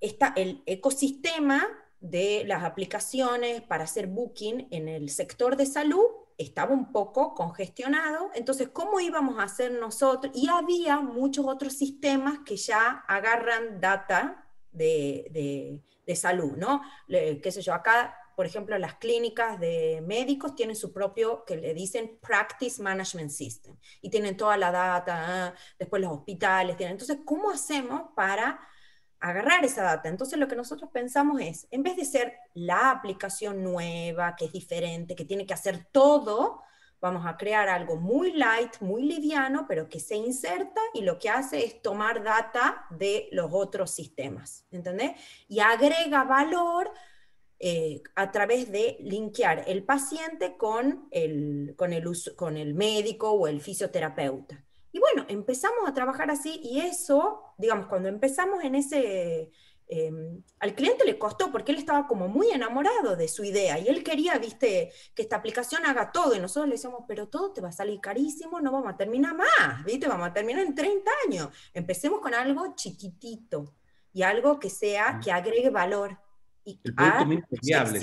está el ecosistema de las aplicaciones para hacer booking en el sector de salud estaba un poco congestionado, entonces, ¿cómo íbamos a hacer nosotros? Y había muchos otros sistemas que ya agarran data de, de, salud, ¿no? qué sé yo, acá, por ejemplo, las clínicas de médicos tienen su propio, que le dicen Practice Management System, y tienen toda la data, después los hospitales tienen. Entonces, ¿cómo hacemos para agarrar esa data. Entonces lo que nosotros pensamos es, en vez de ser la aplicación nueva, que es diferente, que tiene que hacer todo, vamos a crear algo muy light, muy liviano, pero que se inserta y lo que hace es tomar data de los otros sistemas, ¿entendés? Y agrega valor eh, a través de linkear el paciente con el, con, el, con el médico o el fisioterapeuta. Y bueno, empezamos a trabajar así y eso, digamos, cuando empezamos en ese... Em, al cliente le costó porque él estaba como muy enamorado de su idea y él quería, viste, que esta aplicación haga todo y nosotros le decíamos, pero todo te va a salir carísimo, no vamos a terminar más, viste, vamos a terminar en 30 años. Empecemos con algo chiquitito y algo que sea, que agregue valor. Y el producto mínimo viable.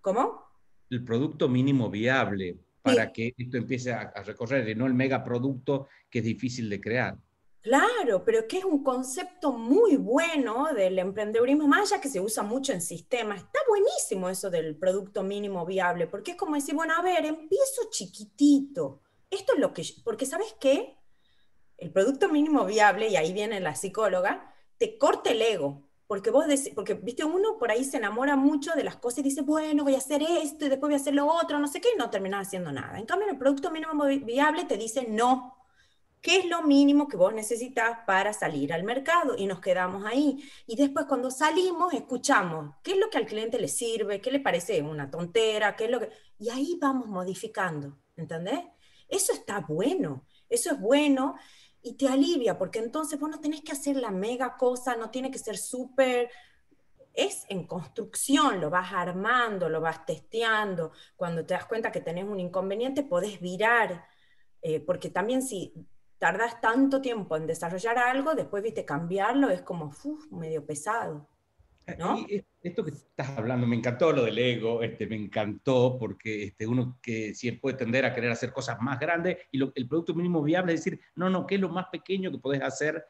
¿Cómo? El producto mínimo viable para que esto empiece a, recorrer y no el megaproducto que es difícil de crear. Claro, pero que es un concepto muy bueno del emprendedurismo, más allá que se usa mucho en sistemas. Está buenísimo eso del producto mínimo viable, porque es como decir, bueno, a ver, empiezo chiquitito. Esto es lo que, porque ¿sabes qué? El producto mínimo viable, y ahí viene la psicóloga, te corta el ego porque vos porque viste uno por ahí se enamora mucho de las cosas y dice, bueno, voy a hacer esto y después voy a hacer lo otro, no sé qué, y no terminas haciendo nada. En cambio, el producto mínimo viable te dice, no, ¿qué es lo mínimo que vos necesitas para salir al mercado? Y nos quedamos ahí. Y después cuando salimos, escuchamos, ¿qué es lo que al cliente le sirve? ¿Qué le parece una tontera? ¿Qué es lo que... Y ahí vamos modificando, ¿entendés? Eso está bueno, eso es bueno y te alivia, porque entonces vos no tenés que hacer la mega cosa, no tiene que ser súper, es en construcción, lo vas armando, lo vas testeando, cuando te das cuenta que tenés un inconveniente podés virar, eh, porque también si tardas tanto tiempo en desarrollar algo, después, viste, cambiarlo es como medio pesado. Eh, esto que estás hablando, me encantó lo del ego, este, me encantó porque este, uno que sí puede tender a querer hacer cosas más grandes y el producto mínimo viable es decir, no, no, ¿qué es lo más pequeño que podés hacer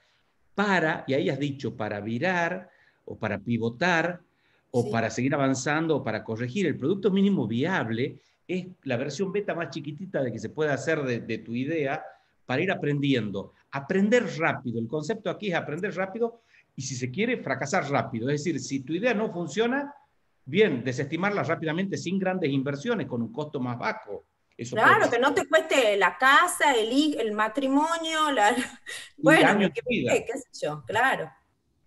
para, y ahí has dicho, para virar o para pivotar o para seguir avanzando o para corregir? El producto mínimo viable es la versión beta más chiquitita de que se puede hacer de, de tu idea para ir aprendiendo. Aprender rápido, el concepto aquí es aprender rápido y si se quiere, fracasar rápido. Es decir, si tu idea no funciona, bien, desestimarla rápidamente sin grandes inversiones, con un costo más bajo. Eso claro, que no te cueste la casa, el, el matrimonio, la... bueno, que, qué sé yo, claro.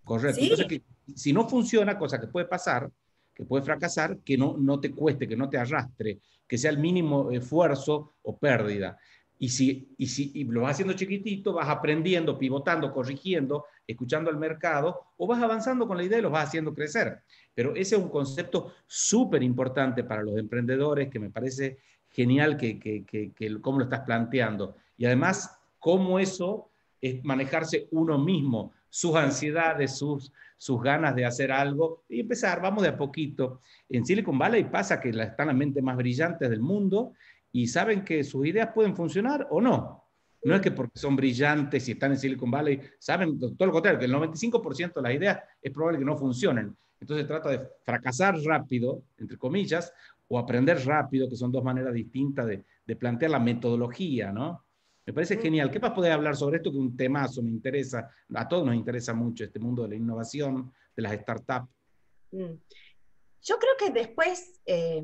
Correcto. Entonces, que, si no funciona, cosa que puede pasar, que puede fracasar, que no, no te cueste, que no te arrastre, que sea el mínimo esfuerzo o pérdida. Y si, y si lo vas haciendo chiquitito, vas aprendiendo, pivotando, corrigiendo, escuchando al mercado, o vas avanzando con la idea y lo vas haciendo crecer. Pero ese es un concepto súper importante para los emprendedores que me parece genial que, que, que, cómo lo estás planteando. Y además, cómo eso es manejarse uno mismo, sus ansiedades, sus, sus ganas de hacer algo y empezar, vamos de a poquito. En Silicon Valley pasa que están las mentes más brillantes del mundo y saben que sus ideas pueden funcionar o no. No es que porque son brillantes y están en Silicon Valley, saben todo lo contrario, que el 95% de las ideas es probable que no funcionen. Entonces trata de fracasar rápido, entre comillas, o aprender rápido, que son dos maneras distintas de, de plantear la metodología, ¿no? Me parece genial. ¿Qué más podés hablar sobre esto? Que un temazo me interesa, a todos nos interesa mucho este mundo de la innovación, de las startups. Mm. Yo creo que después, eh,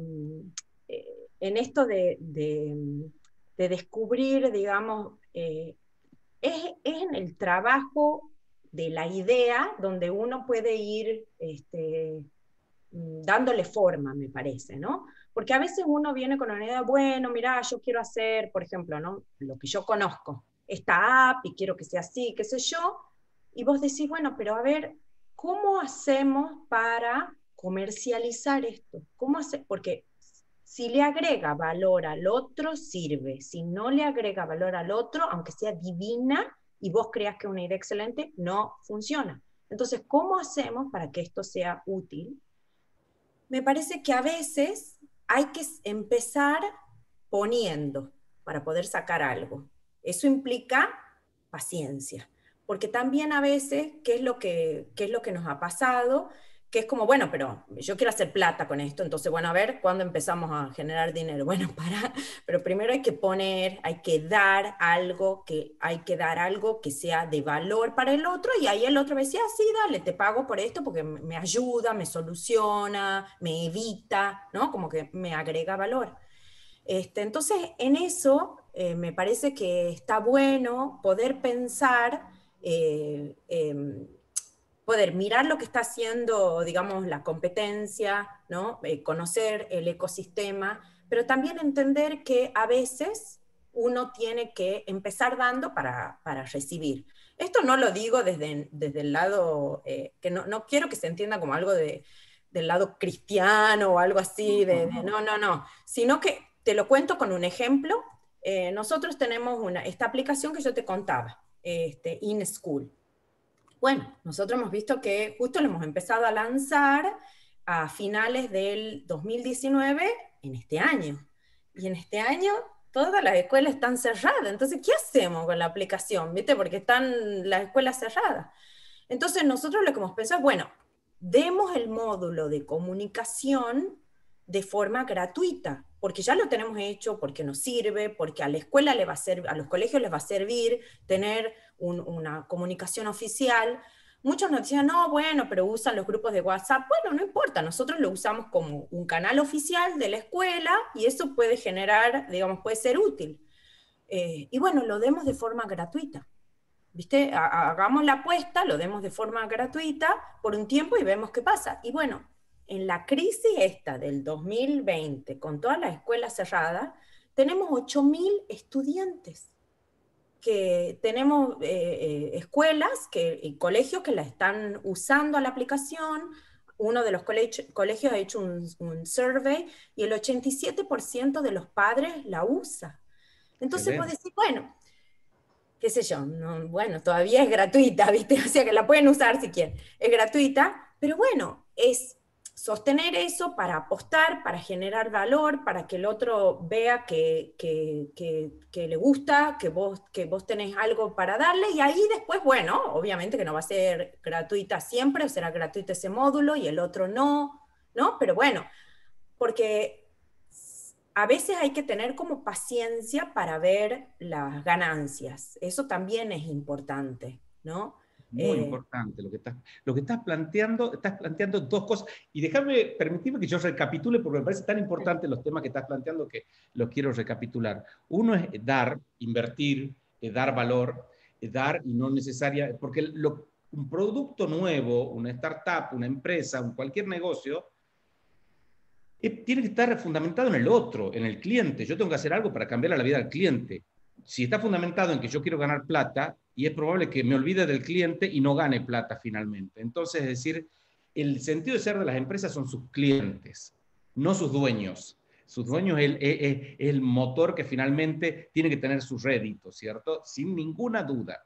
eh, en esto de, descubrir, digamos, eh, es, en el trabajo de la idea donde uno puede ir este, mm, dándole forma, me parece, ¿no? Porque a veces uno viene con una idea, bueno, mira, yo quiero hacer, por ejemplo, ¿no? Lo que yo conozco, esta app y quiero que sea así, qué sé yo, y vos decís, bueno, pero a ver, ¿cómo hacemos para comercializar esto? ¿Cómo hace? Porque si le agrega valor al otro, sirve. Si no le agrega valor al otro, aunque sea divina y vos creas que es una idea excelente, no funciona. Entonces, ¿cómo hacemos para que esto sea útil? Me parece que a veces hay que empezar poniendo para poder sacar algo. Eso implica paciencia, porque también a veces, ¿qué es lo que, qué es lo que nos ha pasado? Que es como, bueno, pero yo quiero hacer plata con esto, entonces, bueno, a ver, ¿cuándo empezamos a generar dinero? Bueno, para, pero primero hay que poner, hay que dar algo, que hay que dar algo que sea de valor para el otro, y ahí el otro me decía, sí, dale, te pago por esto porque me ayuda, me soluciona, me evita, ¿no? Como que me agrega valor. Este, entonces, en eso eh, me parece que está bueno poder pensar eh, em, poder mirar lo que está haciendo, digamos, la competencia, ¿no? Eh, conocer el ecosistema, pero también entender que a veces uno tiene que empezar dando para, para recibir. Esto no lo digo desde, desde el lado, eh, que no, no, quiero que se entienda como algo de, del lado cristiano o algo así, de, no, no, no, sino que te lo cuento con un ejemplo. Eh, nosotros tenemos una, esta aplicación que yo te contaba, este, In School. Bueno, nosotros hemos visto que justo lo hemos empezado a lanzar a finales del 2019 en este año. Y en este año todas las escuelas están cerradas. Entonces, ¿qué hacemos con la aplicación? ¿Viste? Porque están las escuelas cerradas. Entonces, nosotros lo que hemos pensado, bueno, demos el módulo de comunicación de forma gratuita, porque ya lo tenemos hecho, porque nos sirve, porque a la escuela le va a servir, a los colegios les va a servir tener una comunicación oficial. Muchos nos decían, no, bueno, pero usan los grupos de WhatsApp. Bueno, no importa, nosotros lo usamos como un canal oficial de la escuela y eso puede generar, digamos, puede ser útil. Eh, y bueno, lo demos de forma gratuita. ¿Viste? Hagamos la apuesta, lo demos de forma gratuita por un tiempo y vemos qué pasa. Y bueno, en la crisis esta del 2020, con todas las escuelas cerradas, tenemos 8.000 estudiantes, que tenemos eh, eh, escuelas que, y colegios que la están usando a la aplicación. Uno de los colegios ha hecho un, survey y el 87% de los padres la usa. Entonces vos decís, bueno, qué sé yo, bueno, todavía es gratuita, ¿viste? O sea que la pueden usar si quieren. Es gratuita, pero bueno, es sostener eso para apostar, para generar valor, para que el otro vea que, le gusta, que vos, que vos tenés algo para darle, y ahí después, bueno, obviamente que no va a ser gratuita siempre, será gratuito ese módulo y el otro no, ¿no? Pero bueno, porque a veces hay que tener como paciencia para ver las ganancias, eso también es importante, ¿no? Muy eh, importante lo que, estás, lo que estás planteando. Estás planteando dos cosas. Y déjame, permitirme que yo recapitule, porque me parece tan importante los temas que estás planteando que los quiero recapitular. Uno es dar, invertir, eh, dar valor, eh, dar y no necesaria, porque un producto nuevo, una startup, una empresa, un cualquier negocio, tiene que estar fundamentado en el otro, en el cliente. Yo tengo que hacer algo para cambiar la vida del cliente. Si está fundamentado en que yo quiero ganar plata, y es probable que me olvide del cliente y no gane plata finalmente. Entonces, es decir, el sentido de ser de las empresas son sus clientes, no sus dueños. Sus dueños es el, el motor que finalmente tiene que tener sus réditos, ¿cierto? Sin ninguna duda.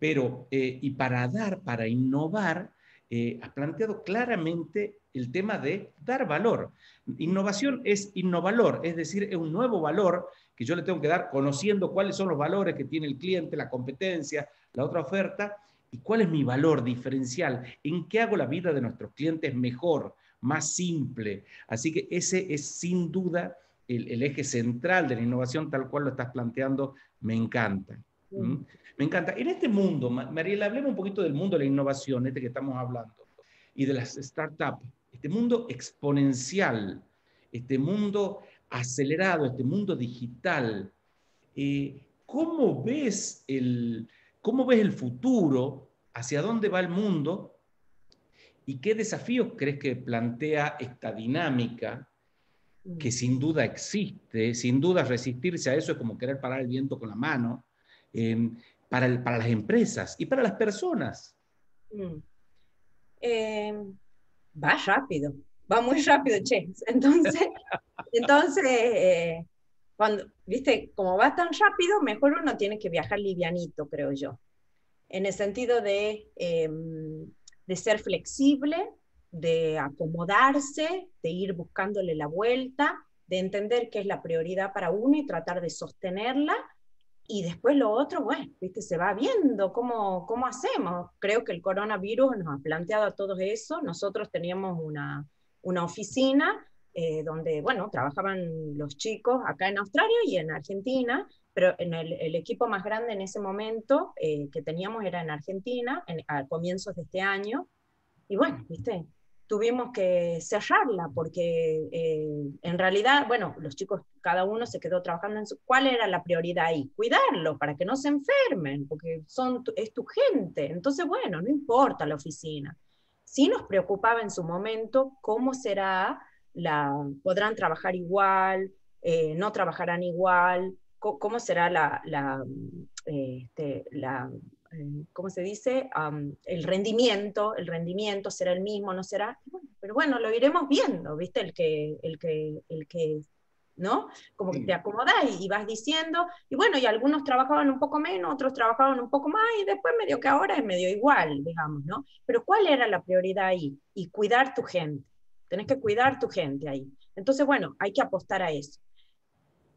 Pero, eh, y para dar, para innovar, eh, has planteado claramente el tema de dar valor. Innovación es innovalor, es decir, es un nuevo valor que yo le tengo que dar conociendo cuáles son los valores que tiene el cliente, la competencia, la otra oferta, y cuál es mi valor diferencial, en qué hago la vida de nuestros clientes mejor, más simple. Así que ese es sin duda el, eje central de la innovación tal cual lo estás planteando, me encanta. Me encanta. En este mundo, Mariela, hablemos un poquito del mundo de la innovación, este que estamos hablando, y de las startups, este mundo exponencial, este mundo acelerado, este mundo digital, eh, ¿cómo, ves el, ¿cómo ves el futuro? ¿Hacia dónde va el mundo? ¿Y qué desafíos crees que plantea esta dinámica que mm. sin duda existe? Sin duda resistirse a eso es como querer parar el viento con la mano. em, para, para, las empresas y para las personas? Mm. Em, va rápido, va muy rápido, Che. Entonces, entonces eh, cuando, viste, como va tan rápido, mejor uno tiene que viajar livianito, creo yo. En el sentido de, em, de ser flexible, de acomodarse, de ir buscándole la vuelta, de entender qué es la prioridad para uno y tratar de sostenerla. Y después lo otro, bueno, ¿viste? se va viendo cómo, cómo hacemos. Creo que el coronavirus nos ha planteado a todos eso. Nosotros teníamos una, una oficina eh, donde, bueno, trabajaban los chicos acá en Australia y en Argentina, pero en el, equipo más grande en ese momento eh, que teníamos era en Argentina, a comienzos de este año. Y bueno, viste, tuvimos que cerrarla porque eh, en realidad, bueno, los chicos, cada uno se quedó trabajando en su... ¿Cuál era la prioridad ahí? Cuidarlo para que no se enfermen, porque son, es tu gente. Entonces, bueno, no importa la oficina. Sí nos preocupaba en su momento cómo será la... ¿Podrán trabajar igual? Eh, ¿No trabajarán igual? ¿Cómo, será la, la, este, la ¿cómo se dice? el rendimiento, el rendimiento será el mismo, no será, pero bueno, lo iremos viendo, ¿viste? El que, el que, el que, ¿no? Como que te acomodás y, vas diciendo, y bueno, y algunos trabajaban un poco menos, otros trabajaban un poco más, y después medio que ahora es medio igual, digamos, ¿no? Pero ¿cuál era la prioridad ahí? Y cuidar tu gente, tenés que cuidar tu gente ahí. Entonces, bueno, hay que apostar a eso.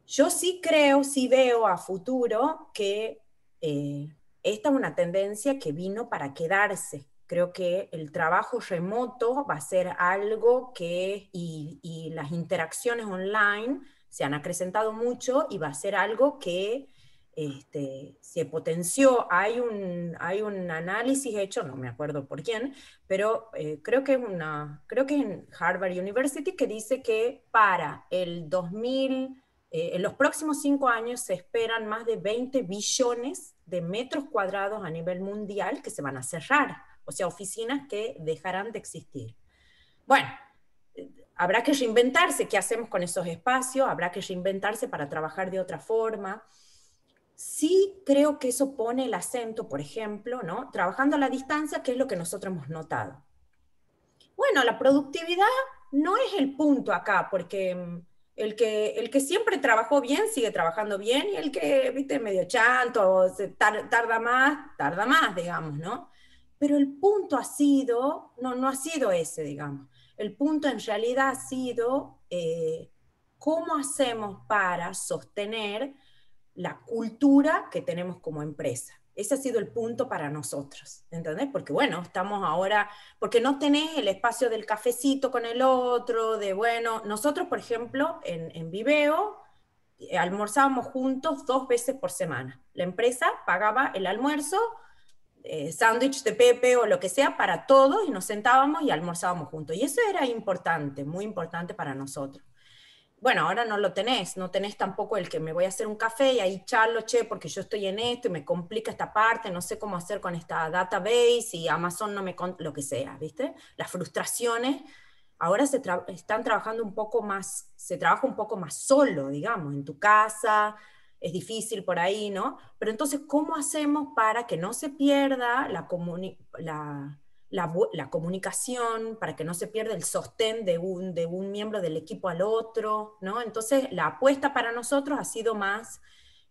Yo sí creo, sí veo a futuro que eh, esta es una tendencia que vino para quedarse. Creo que el trabajo remoto va a ser algo que, y, las interacciones online se han acrecentado mucho y va a ser algo que este, se potenció. Hay un, hay un análisis hecho, no me acuerdo por quién, pero eh, creo, que es una, creo que en Harvard University que dice que para el 2000, eh, en los próximos cinco años se esperan más de 20 billones de metros cuadrados a nivel mundial que se van a cerrar, o sea, oficinas que dejarán de existir. Bueno, habrá que reinventarse qué hacemos con esos espacios, habrá que reinventarse para trabajar de otra forma. Sí creo que eso pone el acento, por ejemplo, ¿no? Trabajando a la distancia, ¿qué es lo que nosotros hemos notado? Bueno, la productividad no es el punto acá, porque mm, el que, el que siempre trabajó bien sigue trabajando bien y el que, viste, medio chanto, se tarda más, tarda más, digamos, ¿no? Pero el punto ha sido, no, no ha sido ese, digamos. El punto en realidad ha sido eh, cómo hacemos para sostener la cultura que tenemos como empresa. Ese ha sido el punto para nosotros, ¿entendés? Porque bueno, estamos ahora, porque no tenés el espacio del cafecito con el otro, de bueno, nosotros por ejemplo en, en Viveo eh, almorzábamos juntos dos veces por semana. La empresa pagaba el almuerzo, eh, sándwich de Pepe o lo que sea para todos y nos sentábamos y almorzábamos juntos. Y eso era importante, muy importante para nosotros bueno, ahora no lo tenés, no tenés tampoco el que me voy a hacer un café y ahí charlo, che, porque yo estoy en esto y me complica esta parte, no sé cómo hacer con esta database y Amazon no me, lo que sea, ¿viste? Las frustraciones, ahora se están trabajando un poco más, se trabaja un poco más solo, digamos, en tu casa, es difícil por ahí, ¿no? Pero entonces, ¿cómo hacemos para que no se pierda la, la la, comunicación, para que no se pierda el sostén de un, de un miembro del equipo al otro, ¿no? Entonces, la apuesta para nosotros ha sido más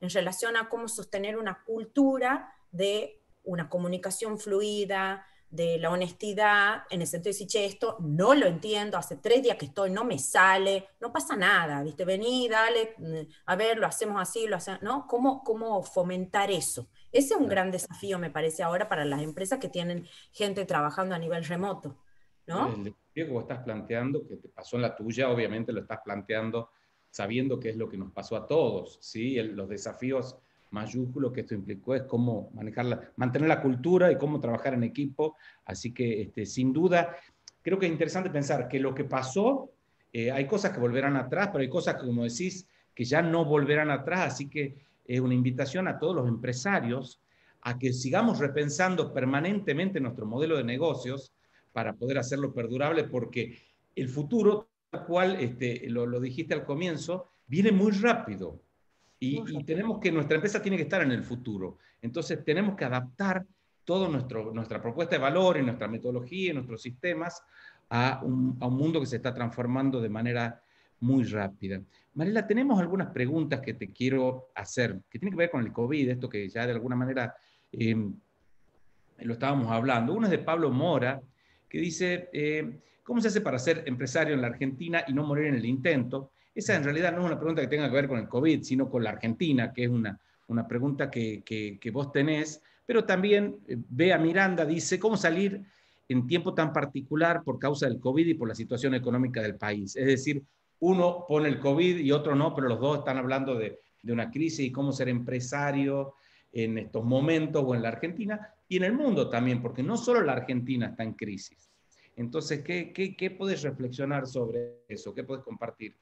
en relación a cómo sostener una cultura de una comunicación fluida, de la honestidad, en el sentido de decir, che, esto no lo entiendo, hace tres días que estoy, no me sale, no pasa nada, ¿viste? Vení, dale, mm, a ver, lo hacemos así, lo hacemos, ¿no? ¿Cómo, cómo fomentar eso? Ese es un gran desafío, me parece, ahora para las empresas que tienen gente trabajando a nivel remoto, ¿no? El desafío que vos estás planteando, que te pasó en la tuya, obviamente lo estás planteando sabiendo qué es lo que nos pasó a todos, ¿sí? los desafíos mayúsculo que esto implicó es cómo manejarla, mantener la cultura y cómo trabajar en equipo. Así que, este, sin duda, creo que es interesante pensar que lo que pasó, eh, hay cosas que volverán atrás, pero hay cosas que, como decís, que ya no volverán atrás. Así que es una invitación a todos los empresarios a que sigamos repensando permanentemente nuestro modelo de negocios para poder hacerlo perdurable, porque el futuro, tal cual este, lo dijiste al comienzo, viene muy rápido. Y, tenemos que, nuestra empresa tiene que estar en el futuro. Entonces tenemos que adaptar toda nuestra propuesta de valor y nuestra metodología y nuestros sistemas a un, a un, mundo que se está transformando de manera muy rápida. Marela, tenemos algunas preguntas que te quiero hacer, que tienen que ver con el COVID, esto que ya de alguna manera eh, lo estábamos hablando. Uno es de Pablo Mora, que dice, eh, ¿cómo se hace para ser empresario en la Argentina y no morir en el intento? Esa en realidad no es una pregunta que tenga que ver con el COVID, sino con la Argentina, que es una, una pregunta que, que, vos tenés. Pero también eh, Bea Miranda dice, ¿cómo salir en tiempo tan particular por causa del COVID y por la situación económica del país? Es decir, uno pone el COVID y otro no, pero los dos están hablando de, de una crisis y cómo ser empresario en estos momentos o en la Argentina y en el mundo también, porque no solo la Argentina está en crisis. Entonces, ¿qué, qué, qué puedes reflexionar sobre eso? ¿Qué puedes compartir?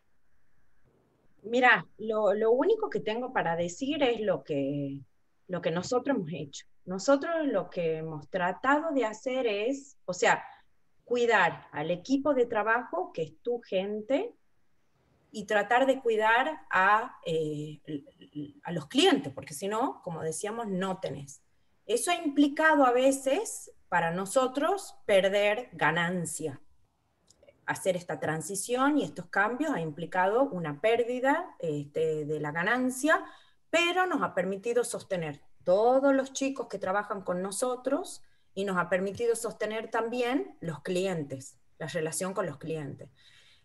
Mira, lo, único que tengo para decir es lo que, lo que nosotros hemos hecho. Nosotros lo que hemos tratado de hacer es, o sea, cuidar al equipo de trabajo, que es tu gente, y tratar de cuidar a, eh, a los clientes, porque si no, como decíamos, no tenés. Eso ha implicado a veces para nosotros perder ganancia. Hacer esta transición y estos cambios ha implicado una pérdida este, de la ganancia, pero nos ha permitido sostener todos los chicos que trabajan con nosotros y nos ha permitido sostener también los clientes, la relación con los clientes.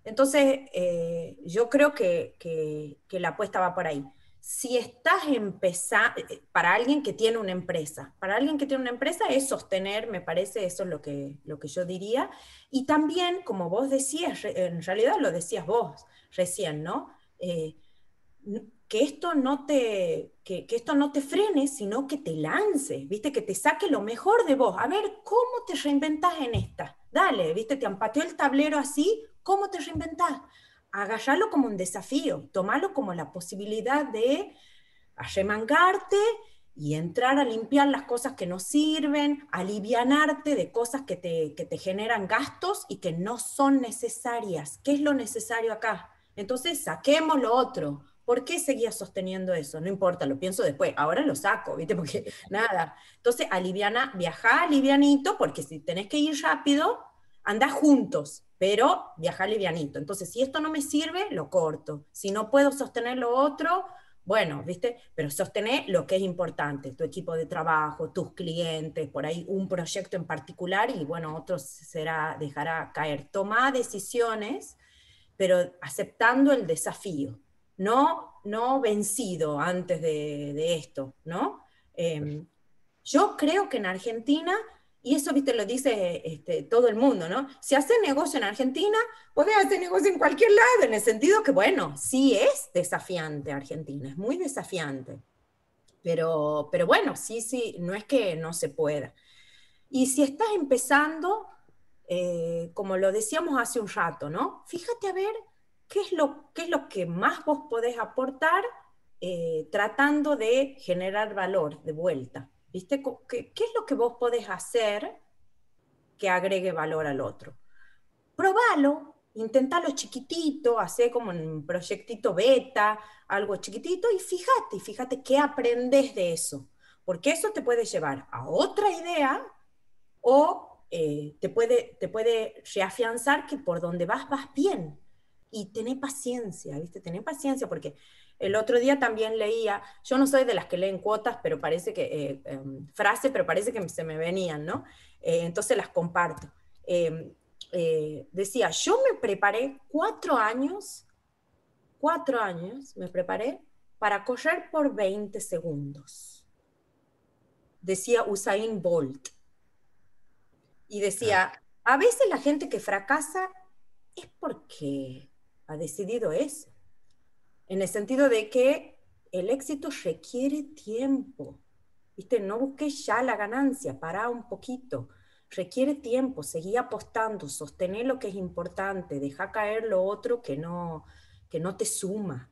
Entonces, eh, yo creo que, la apuesta va por ahí. Si estás empezando, eh, para alguien que tiene una empresa, para alguien que tiene una empresa es sostener, me parece, eso es lo que, lo que yo diría. Y también, como vos decías, en realidad lo decías vos recién, ¿no? Eh, que esto no te que, esto no te frene, sino que te lance, ¿viste? Que te saque lo mejor de vos. A ver, ¿cómo te reinventás en esta? Dale, ¿viste? Te empateó el tablero así, ¿Cómo te reinventás? Agarrarlo como un desafío, tomarlo como la posibilidad de arremangarte y entrar a limpiar las cosas que no sirven, alivianarte de cosas que te, que te generan gastos y que no son necesarias. ¿Qué es lo necesario acá? Entonces, saquemos lo otro. ¿Por qué seguías sosteniendo eso? No importa, lo pienso después. Ahora lo saco, ¿viste? Porque nada. Entonces, aliviana, viaja alivianito, porque si tenés que ir rápido, anda juntos pero viajar livianito. Entonces, si esto no me sirve, lo corto. Si no puedo sostener lo otro, bueno, ¿viste? Pero sostener lo que es importante, tu equipo de trabajo, tus clientes, por ahí un proyecto en particular y bueno, otro será, dejará caer. Toma decisiones, pero aceptando el desafío, no, no vencido antes de, esto, ¿no? Em, yo creo que en Argentina y eso, viste, lo dice este, todo el mundo, ¿no? Si hace negocio en Argentina, puede hacer negocio en cualquier lado, en el sentido que, bueno, sí es desafiante Argentina, es muy desafiante. Pero, pero bueno, sí, sí, no es que no se pueda. Y si estás empezando, eh, como lo decíamos hace un rato, ¿no? Fíjate a ver qué es lo, qué es lo que más vos podés aportar eh, tratando de generar valor de vuelta. ¿Viste? ¿Qué, es lo que vos podés hacer que agregue valor al otro? Probalo, intentalo chiquitito, hacer como un proyectito beta, algo chiquitito, y fíjate, fíjate qué aprendes de eso. Porque eso te puede llevar a otra idea o eh, te, puede, te puede reafianzar que por donde vas vas bien. Y tené paciencia, ¿viste? Tené paciencia porque el otro día también leía, yo no soy de las que leen cuotas, pero parece que, eh, em, frases, pero parece que se me venían, ¿no? Eh, entonces las comparto. Em, eh, decía, yo me preparé cuatro años, cuatro años me preparé para correr por 20 segundos. Decía Usain Bolt. Y decía, a veces la gente que fracasa es porque ha decidido eso en el sentido de que el éxito requiere tiempo. ¿Viste? No busques ya la ganancia, para un poquito. Requiere tiempo, seguí apostando, sostener lo que es importante, deja caer lo otro que no, que no te suma,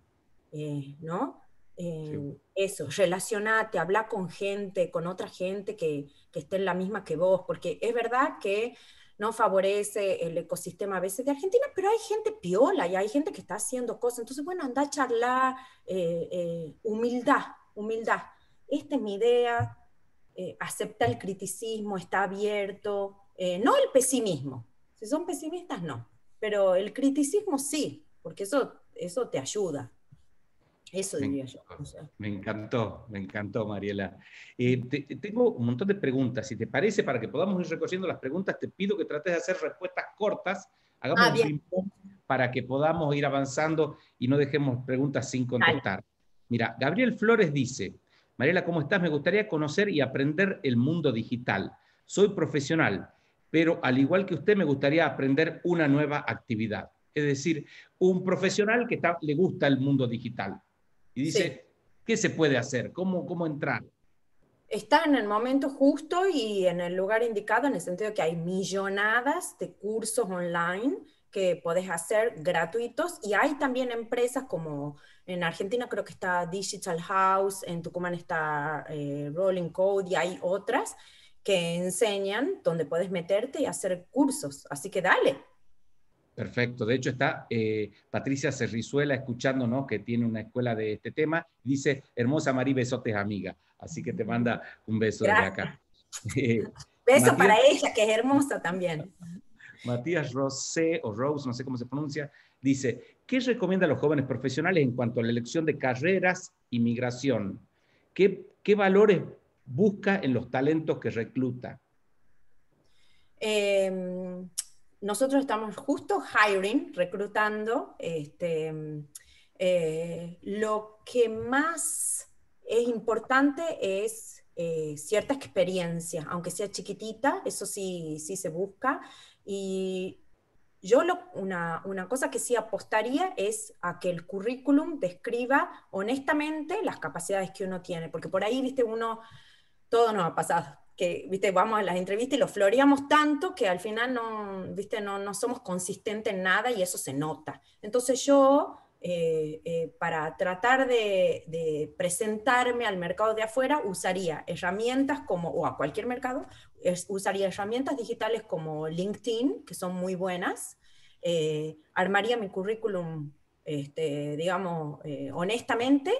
eh, ¿no? Eh, eso, relacionate, habla con gente, con otra gente que, que esté en la misma que vos, porque es verdad que no favorece el ecosistema a veces de Argentina, pero hay gente piola y hay gente que está haciendo cosas. Entonces, bueno, anda a charlar, eh, eh, humildad, humildad. Esta es mi idea, eh, acepta el criticismo, está abierto, no el pesimismo. Si son pesimistas, no, pero el criticismo sí, porque eso, eso te ayuda. Eso diría yo. Me encantó, me encantó, Mariela. Eh, tengo un montón de preguntas. Si te parece, para que podamos ir recogiendo las preguntas, te pido que trates de hacer respuestas cortas. Hagamos ah, un para que podamos ir avanzando y no dejemos preguntas sin contestar. Mira, Gabriel Flores dice, Mariela, ¿cómo estás? Me gustaría conocer y aprender el mundo digital. Soy profesional, pero al igual que usted, me gustaría aprender una nueva actividad. Es decir, un profesional que le gusta el mundo digital y dice, ¿qué se puede hacer? ¿Cómo, ¿Cómo entrar? Está en el momento justo y en el lugar indicado, en el sentido de que hay millonadas de cursos online que podés hacer gratuitos y hay también empresas como en Argentina creo que está Digital House, en Tucumán está eh, Rolling Code y hay otras que enseñan donde puedes meterte y hacer cursos. Así que dale, Perfecto. De hecho, está eh, Patricia Cerrizuela escuchándonos, que tiene una escuela de este tema. Dice, hermosa Marí, besotes, amiga. Así que te manda un beso desde acá. Eh, beso para ella, que es hermosa también. Matías Rosé, o Rose, no sé cómo se pronuncia, dice, ¿qué recomienda a los jóvenes profesionales en cuanto a la elección de carreras y migración? ¿Qué, qué valores busca en los talentos que recluta? Eh, nosotros estamos justo hiring, reclutando. Este, eh, lo que más es importante es eh, cierta experiencia, aunque sea chiquitita, eso sí, sí se busca. Y yo lo, una, una, cosa que sí apostaría es a que el currículum describa honestamente las capacidades que uno tiene, porque por ahí, viste, uno, todo nos ha pasado que, viste, vamos a las entrevistas y lo floreamos tanto que al final no, viste, no, no somos consistentes en nada y eso se nota. Entonces yo, eh, eh, para tratar de, presentarme al mercado de afuera, usaría herramientas como, o a cualquier mercado, usaría herramientas digitales como LinkedIn, que son muy buenas, eh, armaría mi currículum, este, digamos, honestamente,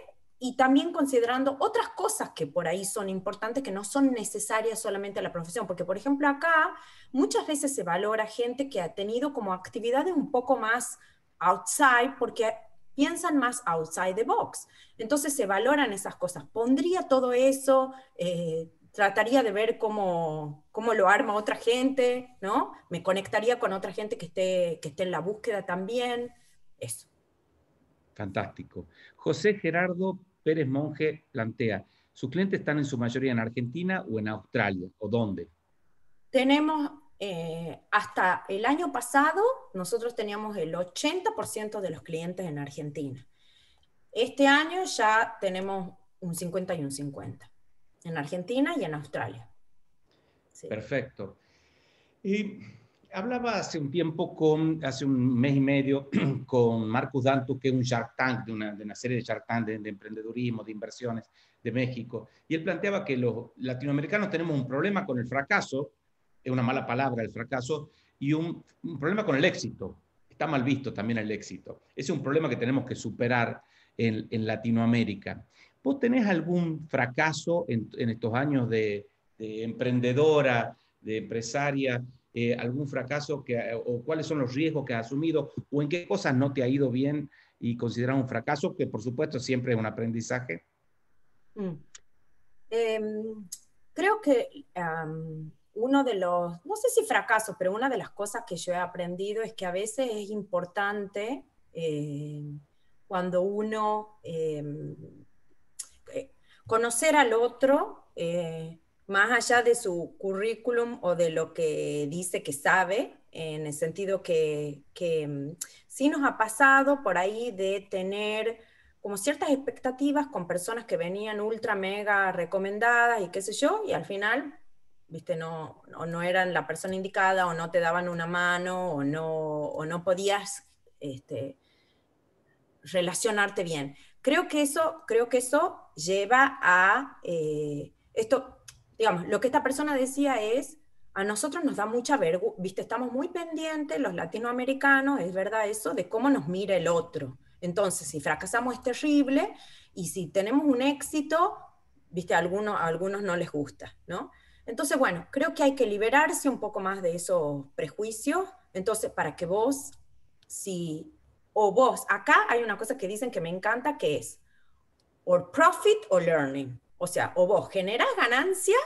y también considerando otras cosas que por ahí son importantes, que no son necesarias solamente a la profesión, porque por ejemplo acá muchas veces se valora gente que ha tenido como actividades un poco más outside, porque piensan más outside the box. Entonces se valoran esas cosas. Pondría todo eso, eh, trataría de ver cómo, cómo lo arma otra gente, ¿no? Me conectaría con otra gente que esté, que esté en la búsqueda también. Eso. Fantástico. José Gerardo Pérez Monge plantea, ¿sus clientes están en su mayoría en Argentina o en Australia? ¿O dónde? Tenemos, eh, hasta el año pasado, nosotros teníamos el 80% de los clientes en Argentina. Este año ya tenemos un 50 y un 50, en Argentina y en Australia. Perfecto. Y hablaba hace un tiempo, con, hace un mes y medio, con Marcus Dantus, que es un Shark Tank, de una, serie de Shark Tank de, emprendedurismo, de inversiones de México, y él planteaba que los latinoamericanos tenemos un problema con el fracaso, es una mala palabra el fracaso, y un, problema con el éxito. Está mal visto también el éxito. Ese es un problema que tenemos que superar en, Latinoamérica. ¿Vos tenés algún fracaso en, estos años de, de emprendedora, de empresaria, eh, algún fracaso que, eh, o cuáles son los riesgos que has asumido o en qué cosas no te ha ido bien y consideras un fracaso, que por supuesto siempre es un aprendizaje? Mm. Em, creo que uno de los, no sé si fracasos, pero una de las cosas que yo he aprendido es que a veces es importante eh, cuando uno em, conocer al otro, más allá de su currículum o de lo que dice que sabe, en el sentido que, mm, sí nos ha pasado por ahí de tener como ciertas expectativas con personas que venían ultra mega recomendadas y qué sé yo, y al final, viste, no, no, eran la persona indicada o no te daban una mano o no, o no podías este, relacionarte bien. Creo que eso, creo que eso lleva a eh, esto, digamos, lo que esta persona decía es, a nosotros nos da mucha vergüenza, viste, estamos muy pendientes, los latinoamericanos, es verdad eso, de cómo nos mira el otro. Entonces, si fracasamos es terrible y si tenemos un éxito, viste, a algunos, a algunos no les gusta, ¿no? Entonces, bueno, creo que hay que liberarse un poco más de esos prejuicios. Entonces, para que vos, si, o vos, acá hay una cosa que dicen que me encanta, que es, or profit or learning. O sea, o vos generás ganancia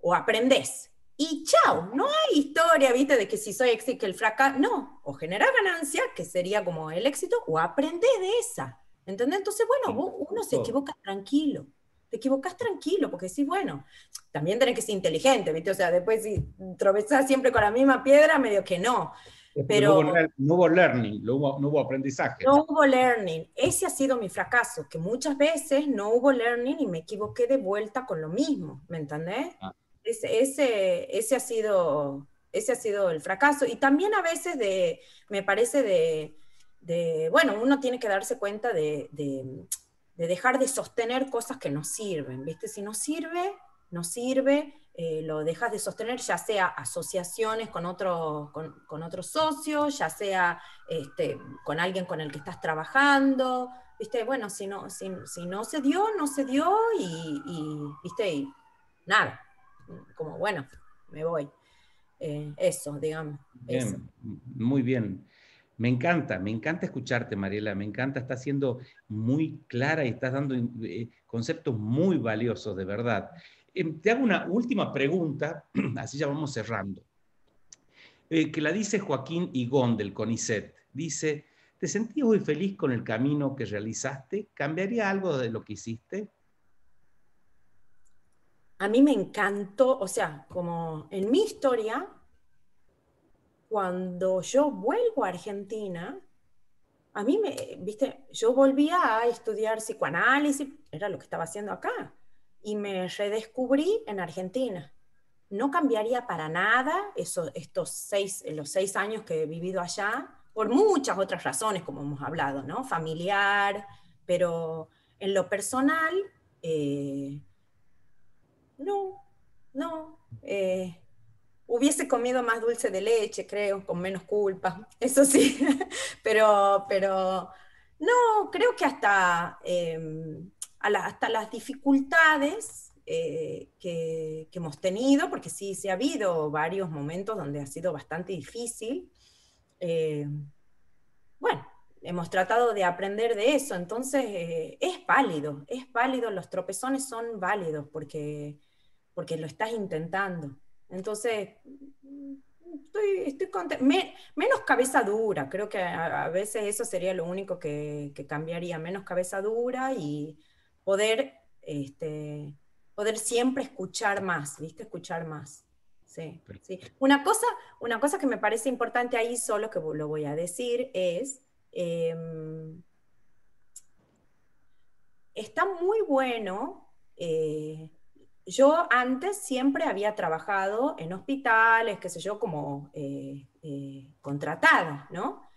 o aprendés. Y chao, no hay historia, viste, de que si soy éxito, que el fracaso, no, o generás ganancia, que sería como el éxito, o aprendés de esa. ¿Entendés? Entonces, bueno, uno se equivoca tranquilo te equivocas tranquilo, porque sí, bueno, también tenés que ser inteligente, ¿viste? O sea, después si tropezás siempre con la misma piedra, medio que no. Pero no hubo, learning, no hubo, no hubo, aprendizaje. No hubo learning. Ese ha sido mi fracaso, que muchas veces no hubo learning y me equivoqué de vuelta con lo mismo, ¿me entendés? Ah. Ese, ese, ese, ha sido, ese ha sido el fracaso. Y también a veces de, me parece de, de bueno, uno tiene que darse cuenta de, de de dejar de sostener cosas que no sirven, ¿viste? Si no sirve, no sirve, eh, lo dejas de sostener, ya sea asociaciones con, otro, con, otros socios, ya sea este, con alguien con el que estás trabajando, ¿viste? Bueno, si no, si, no se dio, no se dio y, ¿viste? Y nada, como bueno, me voy. Eh, eso, digamos. Bien, muy bien. Me encanta, me encanta escucharte, Mariela, me encanta, estás siendo muy clara y estás dando eh, conceptos muy valiosos, de verdad. Em, te hago una última pregunta, así ya vamos cerrando, eh, que la dice Joaquín Igón del CONICET. Dice, ¿te sentías muy feliz con el camino que realizaste? ¿Cambiaría algo de lo que hiciste? A mí me encantó, o sea, como en mi historia, cuando yo vuelvo a Argentina, a mí me, viste, yo volvía a estudiar psicoanálisis, era lo que estaba haciendo acá, y me redescubrí en Argentina. No cambiaría para nada eso, estos seis, los seis años que he vivido allá, por muchas otras razones, como hemos hablado, ¿no? Familiar, pero en lo personal, eh, no, no. Eh, Hubiese comido más dulce de leche, creo, con menos culpa, eso sí, pero, pero no, creo que hasta, em, hasta las dificultades eh, que, hemos tenido, porque sí, sí ha habido varios momentos donde ha sido bastante difícil, eh, bueno, hemos tratado de aprender de eso, entonces eh, es válido, es válido, los tropezones son válidos porque, porque lo estás intentando. Entonces, estoy, estoy contenta. menos cabeza dura, creo que a, veces eso sería lo único que, cambiaría, menos cabeza dura y poder, este, poder siempre escuchar más, ¿viste? Escuchar más. Sí, sí. Una, cosa, una cosa que me parece importante ahí, solo que lo voy a decir, es... Em, está muy bueno eh, yo antes siempre había trabajado en hospitales, qué sé yo, como eh, eh, contratada, ¿no?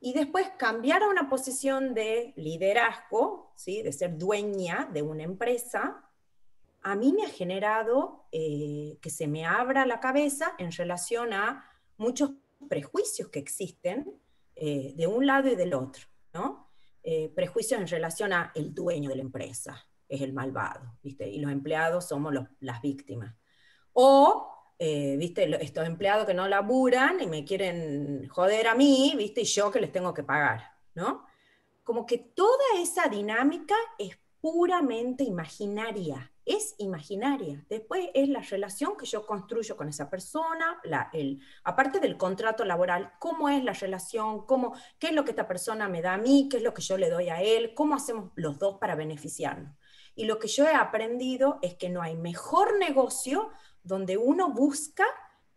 Y después cambiar a una posición de liderazgo, ¿sí? de ser dueña de una empresa, a mí me ha generado eh, que se me abra la cabeza en relación a muchos prejuicios que existen de un lado y del otro, ¿no? prejuicios en relación a el dueño de la empresa, es el malvado, ¿viste? Y los empleados somos las víctimas. O, eh, ¿viste? Estos empleados que no laburan y me quieren joder a mí, ¿viste? Y yo que les tengo que pagar, ¿no? Como que toda esa dinámica es puramente imaginaria, es imaginaria. Después es la relación que yo construyo con esa persona, la, el, aparte del contrato laboral, cómo es la relación, cómo, qué es lo que esta persona me da a mí, qué es lo que yo le doy a él, cómo hacemos los dos para beneficiarnos. Y lo que yo he aprendido es que no hay mejor negocio donde uno busca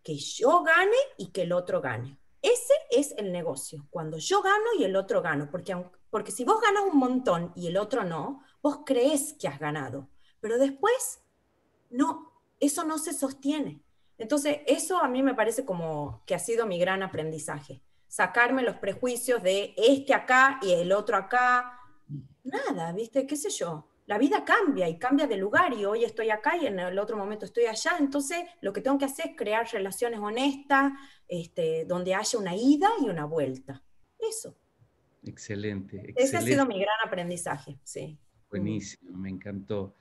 que yo gane y que el otro gane. Ese es el negocio, cuando yo gano y el otro gano, porque, porque si vos ganas un montón y el otro no, vos crees que has ganado, pero después no, eso no se sostiene. Entonces, eso a mí me parece como que ha sido mi gran aprendizaje, sacarme los prejuicios de este acá y el otro acá, nada, ¿viste? ¿Qué sé yo? La vida cambia y cambia de lugar y hoy estoy acá y en el otro momento estoy allá, entonces lo que tengo que hacer es crear relaciones honestas, este, donde haya una ida y una vuelta. Eso. Excelente, Ese ha sido mi gran aprendizaje, sí. Buenísimo, me encantó.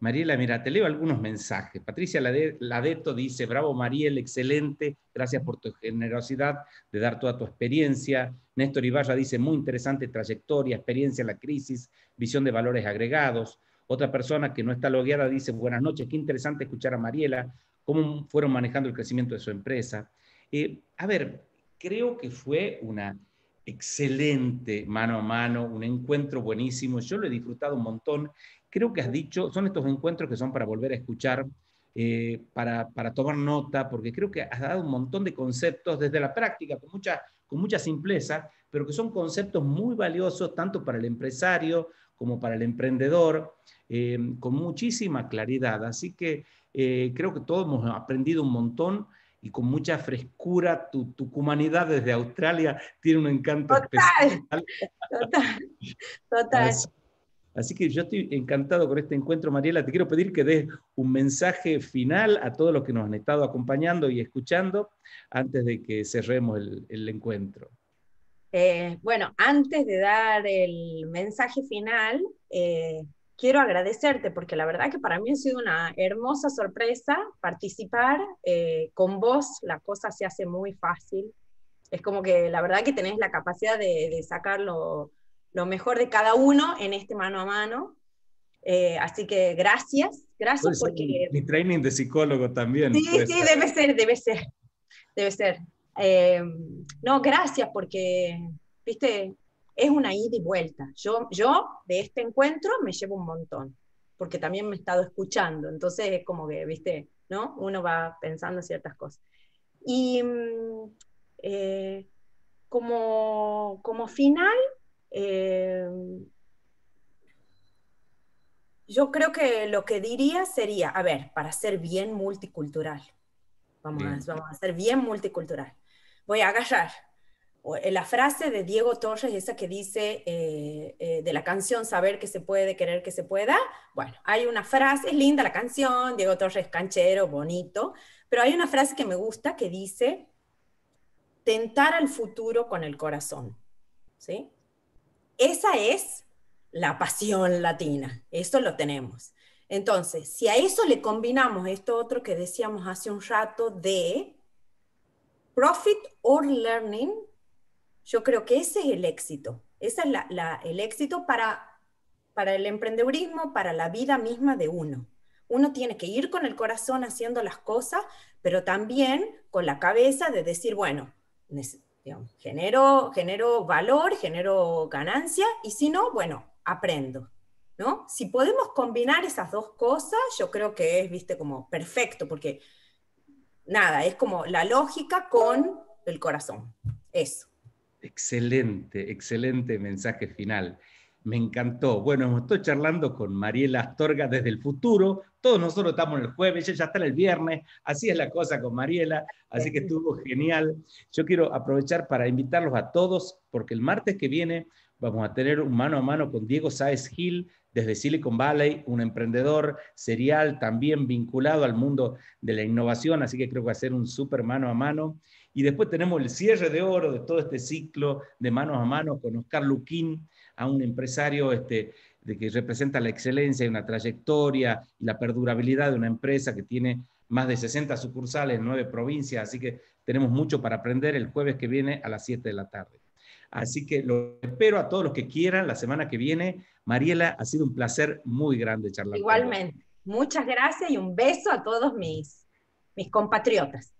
Mariela, mira, te leo algunos mensajes. Patricia Ladeto dice, bravo Mariel, excelente, gracias por tu generosidad de dar toda tu experiencia. Néstor Ibarra dice, muy interesante trayectoria, experiencia en la crisis, visión de valores agregados. Otra persona que no está logueada dice, buenas noches, qué interesante escuchar a Mariela, cómo fueron manejando el crecimiento de su empresa. Eh, a ver, creo que fue una excelente mano a mano, un encuentro buenísimo. Yo lo he disfrutado un montón creo que has dicho, son estos encuentros que son para volver a escuchar, eh, para, para, tomar nota, porque creo que has dado un montón de conceptos desde la práctica, con mucha, con mucha simpleza, pero que son conceptos muy valiosos tanto para el empresario como para el emprendedor, eh, con muchísima claridad. Así que eh, creo que todos hemos aprendido un montón y con mucha frescura. Tu, tu humanidad desde Australia tiene un encanto especial. Total, total. Así que yo estoy encantado con este encuentro, Mariela. Te quiero pedir que des un mensaje final a todos los que nos han estado acompañando y escuchando antes de que cerremos el, encuentro. Eh, bueno, antes de dar el mensaje final, eh, quiero agradecerte porque la verdad que para mí ha sido una hermosa sorpresa participar. Eh, con vos la cosa se hace muy fácil. Es como que la verdad que tenés la capacidad de, de sacarlo lo mejor de cada uno en este mano a mano. Eh, así que gracias, gracias porque... Mi training de psicólogo también. Sí, sí, debe ser, debe ser, debe ser. Eh, no, gracias porque, viste, es una ida y vuelta. Yo, yo de este encuentro me llevo un montón, porque también me he estado escuchando, entonces es como que, viste, ¿no? Uno va pensando ciertas cosas. Y mm, eh, como, como final, eh, yo creo que lo que diría sería, a ver, para ser bien multicultural, vamos, A, vamos a ser bien multicultural, voy a agarrar eh, la frase de Diego Torres, esa que dice eh, de la canción Saber que se puede, querer que se pueda. Bueno, hay una frase, es linda la canción, Diego Torres canchero, bonito, pero hay una frase que me gusta que dice, tentar al futuro con el corazón. ¿Sí? Esa es la pasión latina, eso lo tenemos. Entonces, si a eso le combinamos esto otro que decíamos hace un rato de profit or learning, yo creo que ese es el éxito. Ese es el éxito para, para el emprendedurismo, para la vida misma de uno. Uno tiene que ir con el corazón haciendo las cosas, pero también con la cabeza de decir, bueno, genero, genero valor, genero ganancia y si no, bueno, aprendo. ¿no? Si podemos combinar esas dos cosas, yo creo que es, viste, como perfecto, porque nada, es como la lógica con el corazón. Eso. Excelente, excelente mensaje final. Me encantó. Bueno, estoy charlando con Mariela Astorga desde el futuro. Todos nosotros estamos el jueves, ella ya está el viernes. Así es la cosa con Mariela. Así que estuvo genial. Yo quiero aprovechar para invitarlos a todos, porque el martes que viene vamos a tener un mano a mano con Diego Sáez Gil desde Silicon Valley, un emprendedor serial también vinculado al mundo de la innovación. Así que creo que va a ser un súper mano a mano. Y después tenemos el cierre de oro de todo este ciclo de manos a mano con Oscar Luquín a un empresario este, de que representa la excelencia y una trayectoria y la perdurabilidad de una empresa que tiene más de 60 sucursales en nueve provincias, así que tenemos mucho para aprender el jueves que viene a las 7 de la tarde. Así que lo espero a todos los que quieran la semana que viene. Mariela, ha sido un placer muy grande charlar. Igualmente. Muchas gracias y un beso a todos mis, mis compatriotas.